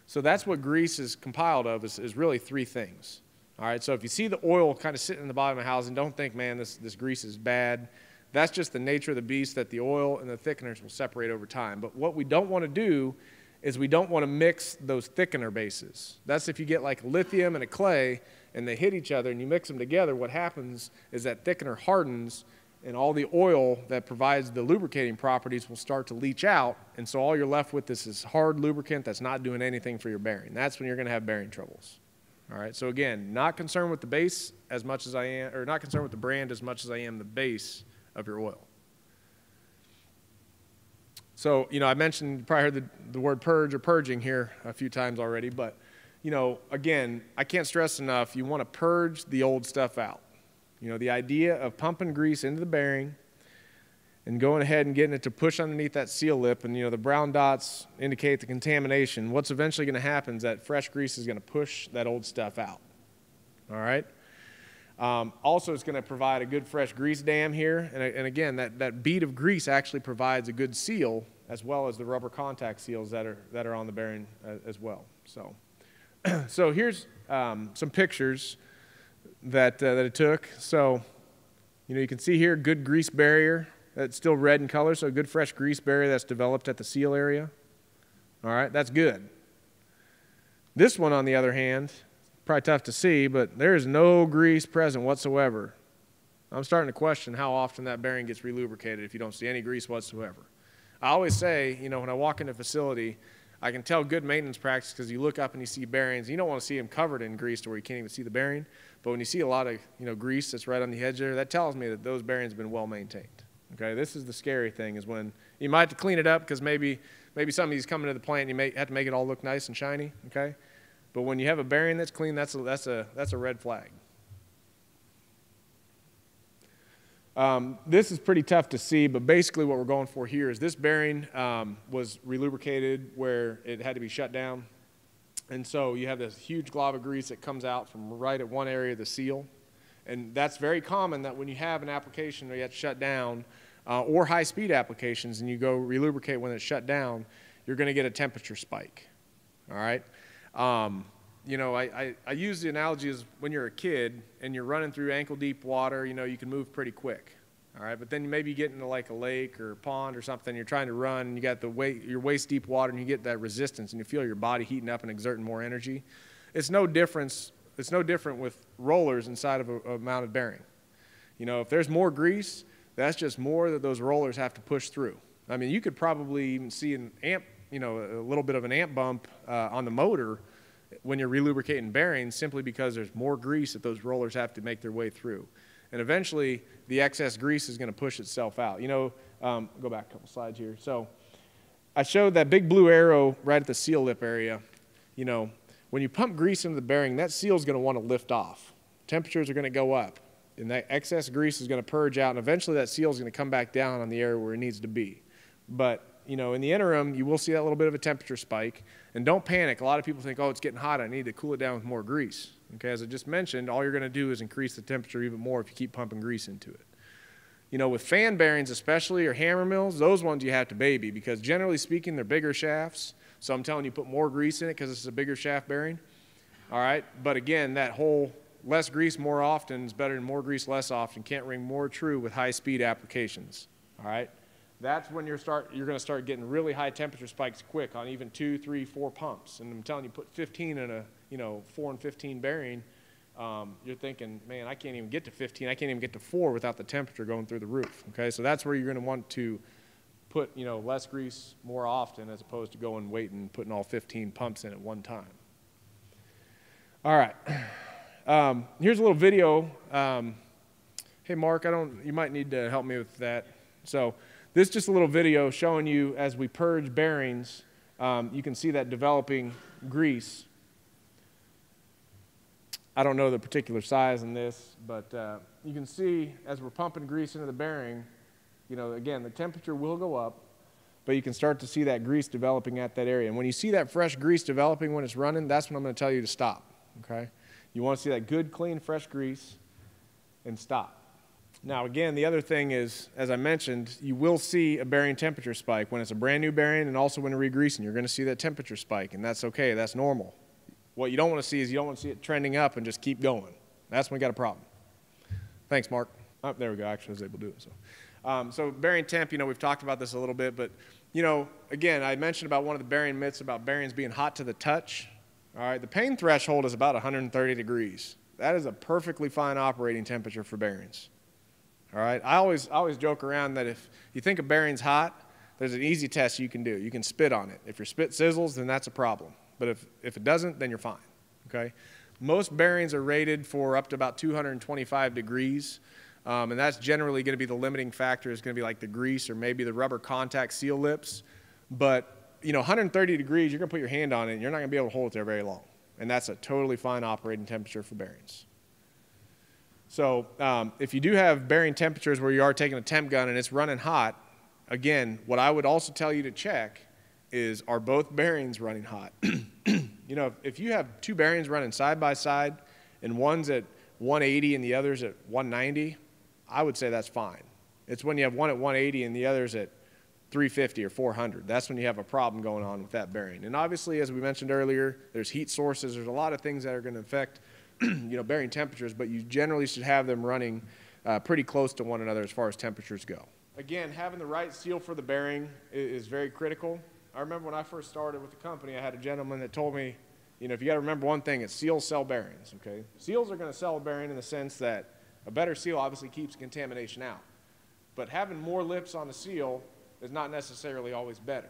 [SPEAKER 1] So that's what grease is compiled of, is, is really three things. All right, so if you see the oil kind of sitting in the bottom of the housing, don't think, man, this, this grease is bad. That's just the nature of the beast that the oil and the thickeners will separate over time. But what we don't want to do is we don't want to mix those thickener bases. That's if you get like lithium and a clay and they hit each other and you mix them together, what happens is that thickener hardens and all the oil that provides the lubricating properties will start to leach out. And so all you're left with is this hard lubricant that's not doing anything for your bearing. That's when you're going to have bearing troubles. All right, so again, not concerned with the base as much as I am, or not concerned with the brand as much as I am the base of your oil. So, you know, I mentioned, you probably heard the, the word purge or purging here a few times already, but, you know, again, I can't stress enough, you want to purge the old stuff out. You know, the idea of pumping grease into the bearing and going ahead and getting it to push underneath that seal lip and you know the brown dots indicate the contamination. What's eventually going to happen is that fresh grease is going to push that old stuff out all right? Um, also it's going to provide a good fresh grease dam here and, and again that, that bead of grease actually provides a good seal as well as the rubber contact seals that are, that are on the bearing uh, as well. So so here's um, some pictures that, uh, that it took so you know you can see here good grease barrier that's still red in color, so a good fresh grease barrier that's developed at the seal area. All right, that's good. This one, on the other hand, probably tough to see, but there is no grease present whatsoever. I'm starting to question how often that bearing gets relubricated if you don't see any grease whatsoever. I always say, you know, when I walk in a facility, I can tell good maintenance practice because you look up and you see bearings. You don't want to see them covered in grease to where you can't even see the bearing. But when you see a lot of, you know, grease that's right on the edge there, that tells me that those bearings have been well maintained. Okay, this is the scary thing is when you might have to clean it up because maybe maybe somebody's coming to the plant and you may have to make it all look nice and shiny. Okay, but when you have a bearing that's clean, that's a, that's a that's a red flag. Um, this is pretty tough to see, but basically what we're going for here is this bearing um, was relubricated where it had to be shut down. And so you have this huge glob of grease that comes out from right at one area of the seal. And that's very common that when you have an application that you have to shut down, uh, or high speed applications, and you go relubricate when it's shut down, you're going to get a temperature spike. All right? Um, you know, I, I, I, use the analogy as when you're a kid and you're running through ankle deep water, you know, you can move pretty quick. All right, but then maybe you get into like a lake or a pond or something, you're trying to run and you got the weight, your waist deep water and you get that resistance and you feel your body heating up and exerting more energy. It's no difference, it's no different with rollers inside of a, a mounted bearing. You know, if there's more grease, that's just more that those rollers have to push through. I mean, you could probably even see an amp, you know, a little bit of an amp bump uh, on the motor when you're relubricating bearings simply because there's more grease that those rollers have to make their way through. And eventually, the excess grease is going to push itself out. You know, um, go back a couple slides here. So I showed that big blue arrow right at the seal lip area. You know, when you pump grease into the bearing, that seal is going to want to lift off. Temperatures are going to go up, and that excess grease is going to purge out, and eventually that seal is going to come back down on the area where it needs to be. But you know, in the interim, you will see that little bit of a temperature spike. And don't panic. A lot of people think, oh, it's getting hot. I need to cool it down with more grease. Okay, as I just mentioned, all you're going to do is increase the temperature even more if you keep pumping grease into it. You know, with fan bearings especially, or hammer mills, those ones you have to baby because generally speaking, they're bigger shafts. So I'm telling you, put more grease in it because it's a bigger shaft bearing. All right, but again, that whole less grease more often is better than more grease less often. Can't ring more true with high-speed applications. All right, that's when you're start you're going to start getting really high temperature spikes quick on even two, three, four pumps. And I'm telling you, put 15 in a you know, 4 and 15 bearing, um, you're thinking, man, I can't even get to 15. I can't even get to 4 without the temperature going through the roof. Okay, so that's where you're going to want to put, you know, less grease more often as opposed to going and waiting and putting all 15 pumps in at one time. All right. Um, here's a little video. Um, hey, Mark, I don't. You might need to help me with that. So this is just a little video showing you as we purge bearings. Um, you can see that developing grease I don't know the particular size in this, but uh, you can see as we're pumping grease into the bearing, you know, again, the temperature will go up, but you can start to see that grease developing at that area. And when you see that fresh grease developing when it's running, that's when I'm going to tell you to stop, okay? You want to see that good, clean, fresh grease and stop. Now, again, the other thing is, as I mentioned, you will see a bearing temperature spike when it's a brand new bearing and also when you're regreasing. You're going to see that temperature spike, and that's okay. That's normal. What you don't want to see is you don't want to see it trending up and just keep going. That's when we got a problem. Thanks, Mark. Oh, there we go. Actually, I was able to do it. So, um, so bearing temp, you know, we've talked about this a little bit, but you know, again, I mentioned about one of the bearing myths about bearings being hot to the touch. All right, the pain threshold is about 130 degrees. That is a perfectly fine operating temperature for bearings. All right, I always, I always joke around that if you think a bearing's hot, there's an easy test you can do. You can spit on it. If your spit sizzles, then that's a problem. But if, if it doesn't, then you're fine, okay? Most bearings are rated for up to about 225 degrees, um, and that's generally going to be the limiting factor is going to be like the grease or maybe the rubber contact seal lips. But, you know, 130 degrees, you're going to put your hand on it, and you're not going to be able to hold it there very long. And that's a totally fine operating temperature for bearings. So um, if you do have bearing temperatures where you are taking a temp gun and it's running hot, again, what I would also tell you to check is are both bearings running hot? you know, if you have two bearings running side by side and one's at 180 and the other's at 190, I would say that's fine. It's when you have one at 180 and the other's at 350 or 400. That's when you have a problem going on with that bearing. And obviously, as we mentioned earlier, there's heat sources. There's a lot of things that are going to affect, you know, bearing temperatures, but you generally should have them running uh, pretty close to one another as far as temperatures go. again, having the right seal for the bearing is, is very critical. I remember when I first started with the company, I had a gentleman that told me, you know, if you got to remember one thing, it's seals sell bearings, okay? Seals are going to sell a bearing in the sense that a better seal obviously keeps contamination out. But having more lips on a seal is not necessarily always better.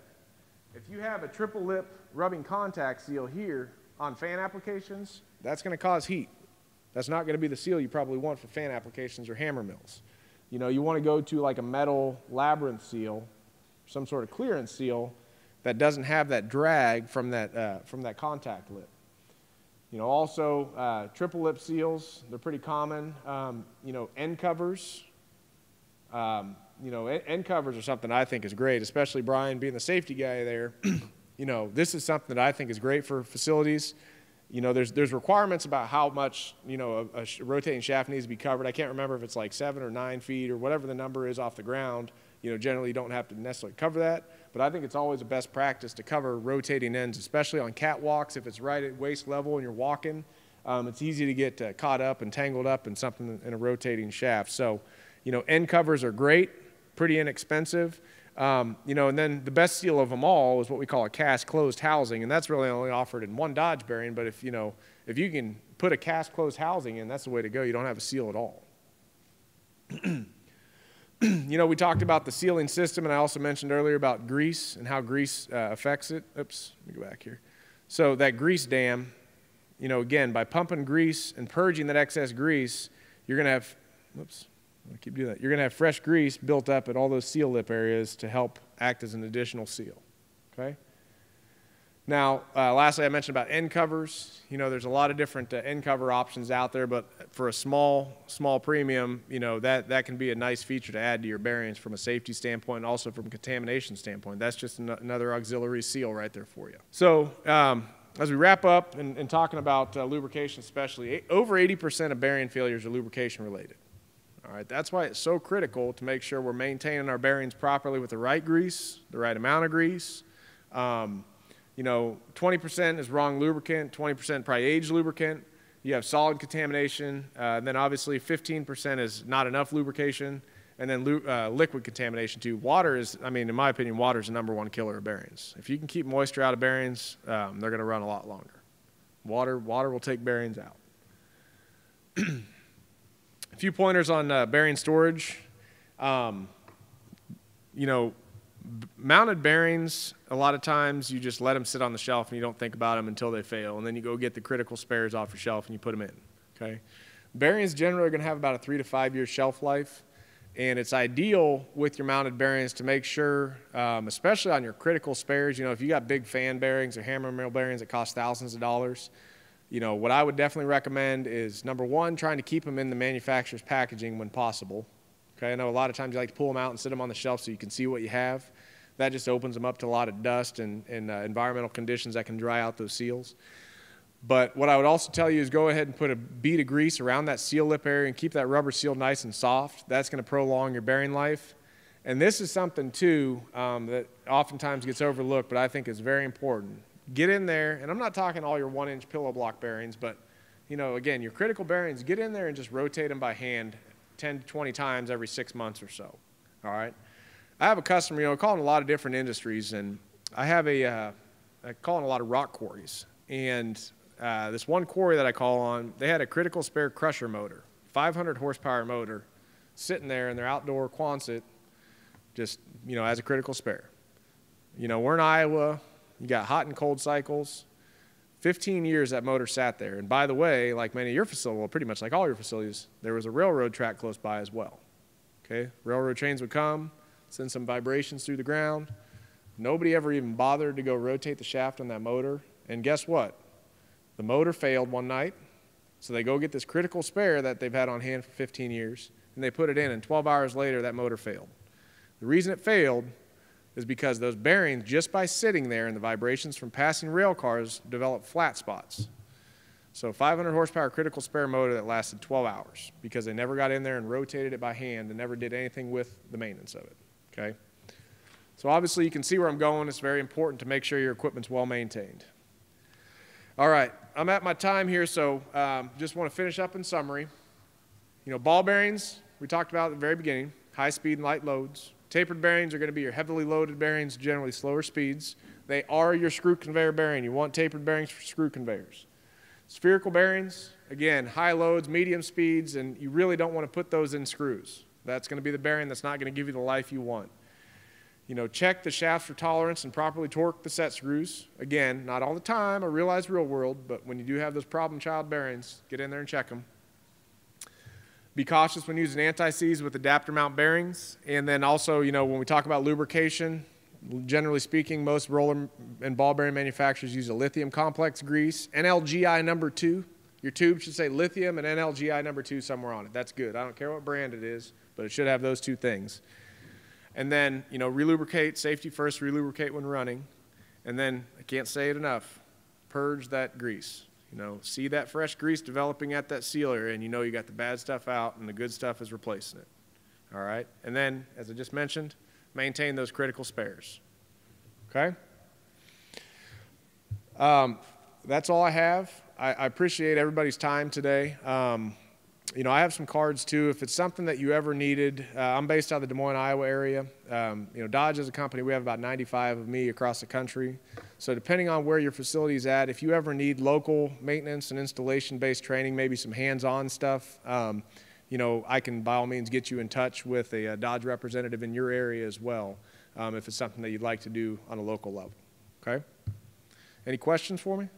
[SPEAKER 1] If you have a triple lip rubbing contact seal here on fan applications, that's going to cause heat. That's not going to be the seal you probably want for fan applications or hammer mills. You know, you want to go to like a metal labyrinth seal, some sort of clearance seal that doesn't have that drag from that, uh, from that contact lip. You know, also uh, triple lip seals, they're pretty common. Um, you know, end covers. Um, you know, end covers are something I think is great, especially Brian being the safety guy there. you know, this is something that I think is great for facilities. You know, there's, there's requirements about how much, you know, a, a rotating shaft needs to be covered. I can't remember if it's like seven or nine feet or whatever the number is off the ground. You know, generally you don't have to necessarily cover that, but I think it's always a best practice to cover rotating ends, especially on catwalks. If it's right at waist level and you're walking, um, it's easy to get uh, caught up and tangled up in something in a rotating shaft. So, you know, end covers are great pretty inexpensive. Um, you know, and then the best seal of them all is what we call a cast closed housing, and that's really only offered in one Dodge bearing. But if you know, if you can put a cast closed housing in, that's the way to go. You don't have a seal at all. you know, we talked about the sealing system, and I also mentioned earlier about grease and how grease uh, affects it. Oops, let me go back here. So that grease dam, you know, again, by pumping grease and purging that excess grease, you're going to have, whoops, I keep doing that. You're going to have fresh grease built up at all those seal lip areas to help act as an additional seal. Okay? Now, uh, lastly, I mentioned about end covers. You know, there's a lot of different uh, end cover options out there, but for a small, small premium, you know, that, that can be a nice feature to add to your bearings from a safety standpoint and also from contamination standpoint. That's just an another auxiliary seal right there for you. So, um, as we wrap up and, and talking about uh, lubrication especially, over 80% of bearing failures are lubrication related. All right, that's why it's so critical to make sure we're maintaining our bearings properly with the right grease, the right amount of grease. Um, you know, 20% is wrong lubricant, 20% probably aged lubricant. You have solid contamination, uh, and then obviously 15% is not enough lubrication, and then uh, liquid contamination too. Water is, I mean, in my opinion, water is the number one killer of bearings. If you can keep moisture out of bearings, um, they're going to run a lot longer. Water, water will take bearings out. A few pointers on uh, bearing storage. Um, you know, mounted bearings, a lot of times you just let them sit on the shelf and you don't think about them until they fail. And then you go get the critical spares off your shelf and you put them in. Okay? Bearings generally are going to have about a three to five year shelf life. And it's ideal with your mounted bearings to make sure, um, especially on your critical spares, you know, if you got big fan bearings or hammer mill bearings that cost thousands of dollars, you know, what I would definitely recommend is number one, trying to keep them in the manufacturer's packaging when possible. Okay, I know a lot of times you like to pull them out and sit them on the shelf so you can see what you have. That just opens them up to a lot of dust and, and uh, environmental conditions that can dry out those seals. But what I would also tell you is go ahead and put a bead of grease around that seal lip area and keep that rubber seal nice and soft. That's going to prolong your bearing life. And this is something, too, um, that oftentimes gets overlooked, but I think is very important get in there, and I'm not talking all your one inch pillow block bearings, but you know, again, your critical bearings, get in there and just rotate them by hand 10 to 20 times every six months or so. All right. I have a customer, you know, calling a lot of different industries, and I have a, uh, I call in a lot of rock quarries. And uh, this one quarry that I call on, they had a critical spare crusher motor, 500 horsepower motor, sitting there in their outdoor Quonset, just, you know, as a critical spare. You know, we're in Iowa, you got hot and cold cycles. 15 years that motor sat there. And by the way, like many of your facilities, well, pretty much like all your facilities, there was a railroad track close by as well. Okay, railroad trains would come, send some vibrations through the ground. Nobody ever even bothered to go rotate the shaft on that motor. And guess what? The motor failed one night. So they go get this critical spare that they've had on hand for 15 years, and they put it in, and 12 hours later, that motor failed. The reason it failed is because those bearings, just by sitting there and the vibrations from passing rail cars, develop flat spots. So 500 horsepower critical spare motor that lasted 12 hours because they never got in there and rotated it by hand and never did anything with the maintenance of it. Okay? So obviously you can see where I'm going. It's very important to make sure your equipment's well maintained. All right, I'm at my time here, so um, just want to finish up in summary. You know, ball bearings, we talked about at the very beginning, high speed and light loads Tapered bearings are going to be your heavily loaded bearings, generally slower speeds. They are your screw conveyor bearing. You want tapered bearings for screw conveyors. Spherical bearings, again, high loads, medium speeds, and you really don't want to put those in screws. That's going to be the bearing that's not going to give you the life you want. You know, check the shafts for tolerance and properly torque the set screws. Again, not all the time, I realize real world, but when you do have those problem child bearings, get in there and check them. Be cautious when using anti-seize with adapter mount bearings. And then also, you know, when we talk about lubrication, generally speaking, most roller and ball bearing manufacturers use a lithium complex grease. NLGI number two. Your tube should say lithium and NLGI number two somewhere on it. That's good. I don't care what brand it is, but it should have those two things. And then, you know, relubricate, safety first, relubricate when running. And then, I can't say it enough, purge that grease. You know, see that fresh grease developing at that sealer, and you know you got the bad stuff out and the good stuff is replacing it. All right? And then, as I just mentioned, maintain those critical spares. Okay? Um, that's all I have. I, appreciate everybody's time today. Um, you know, I have some cards too. If it's something that you ever needed, uh, I'm based out of the Des Moines, Iowa area. Um, you know, Dodge is a company. We have about 95 of me across the country. So depending on where your facility is at, if you ever need local maintenance and installation-based training, maybe some hands-on stuff, um, you know, I can by all means get you in touch with a, a Dodge representative in your area as well, um, if it's something that you'd like to do on a local level. Okay. Any questions for me?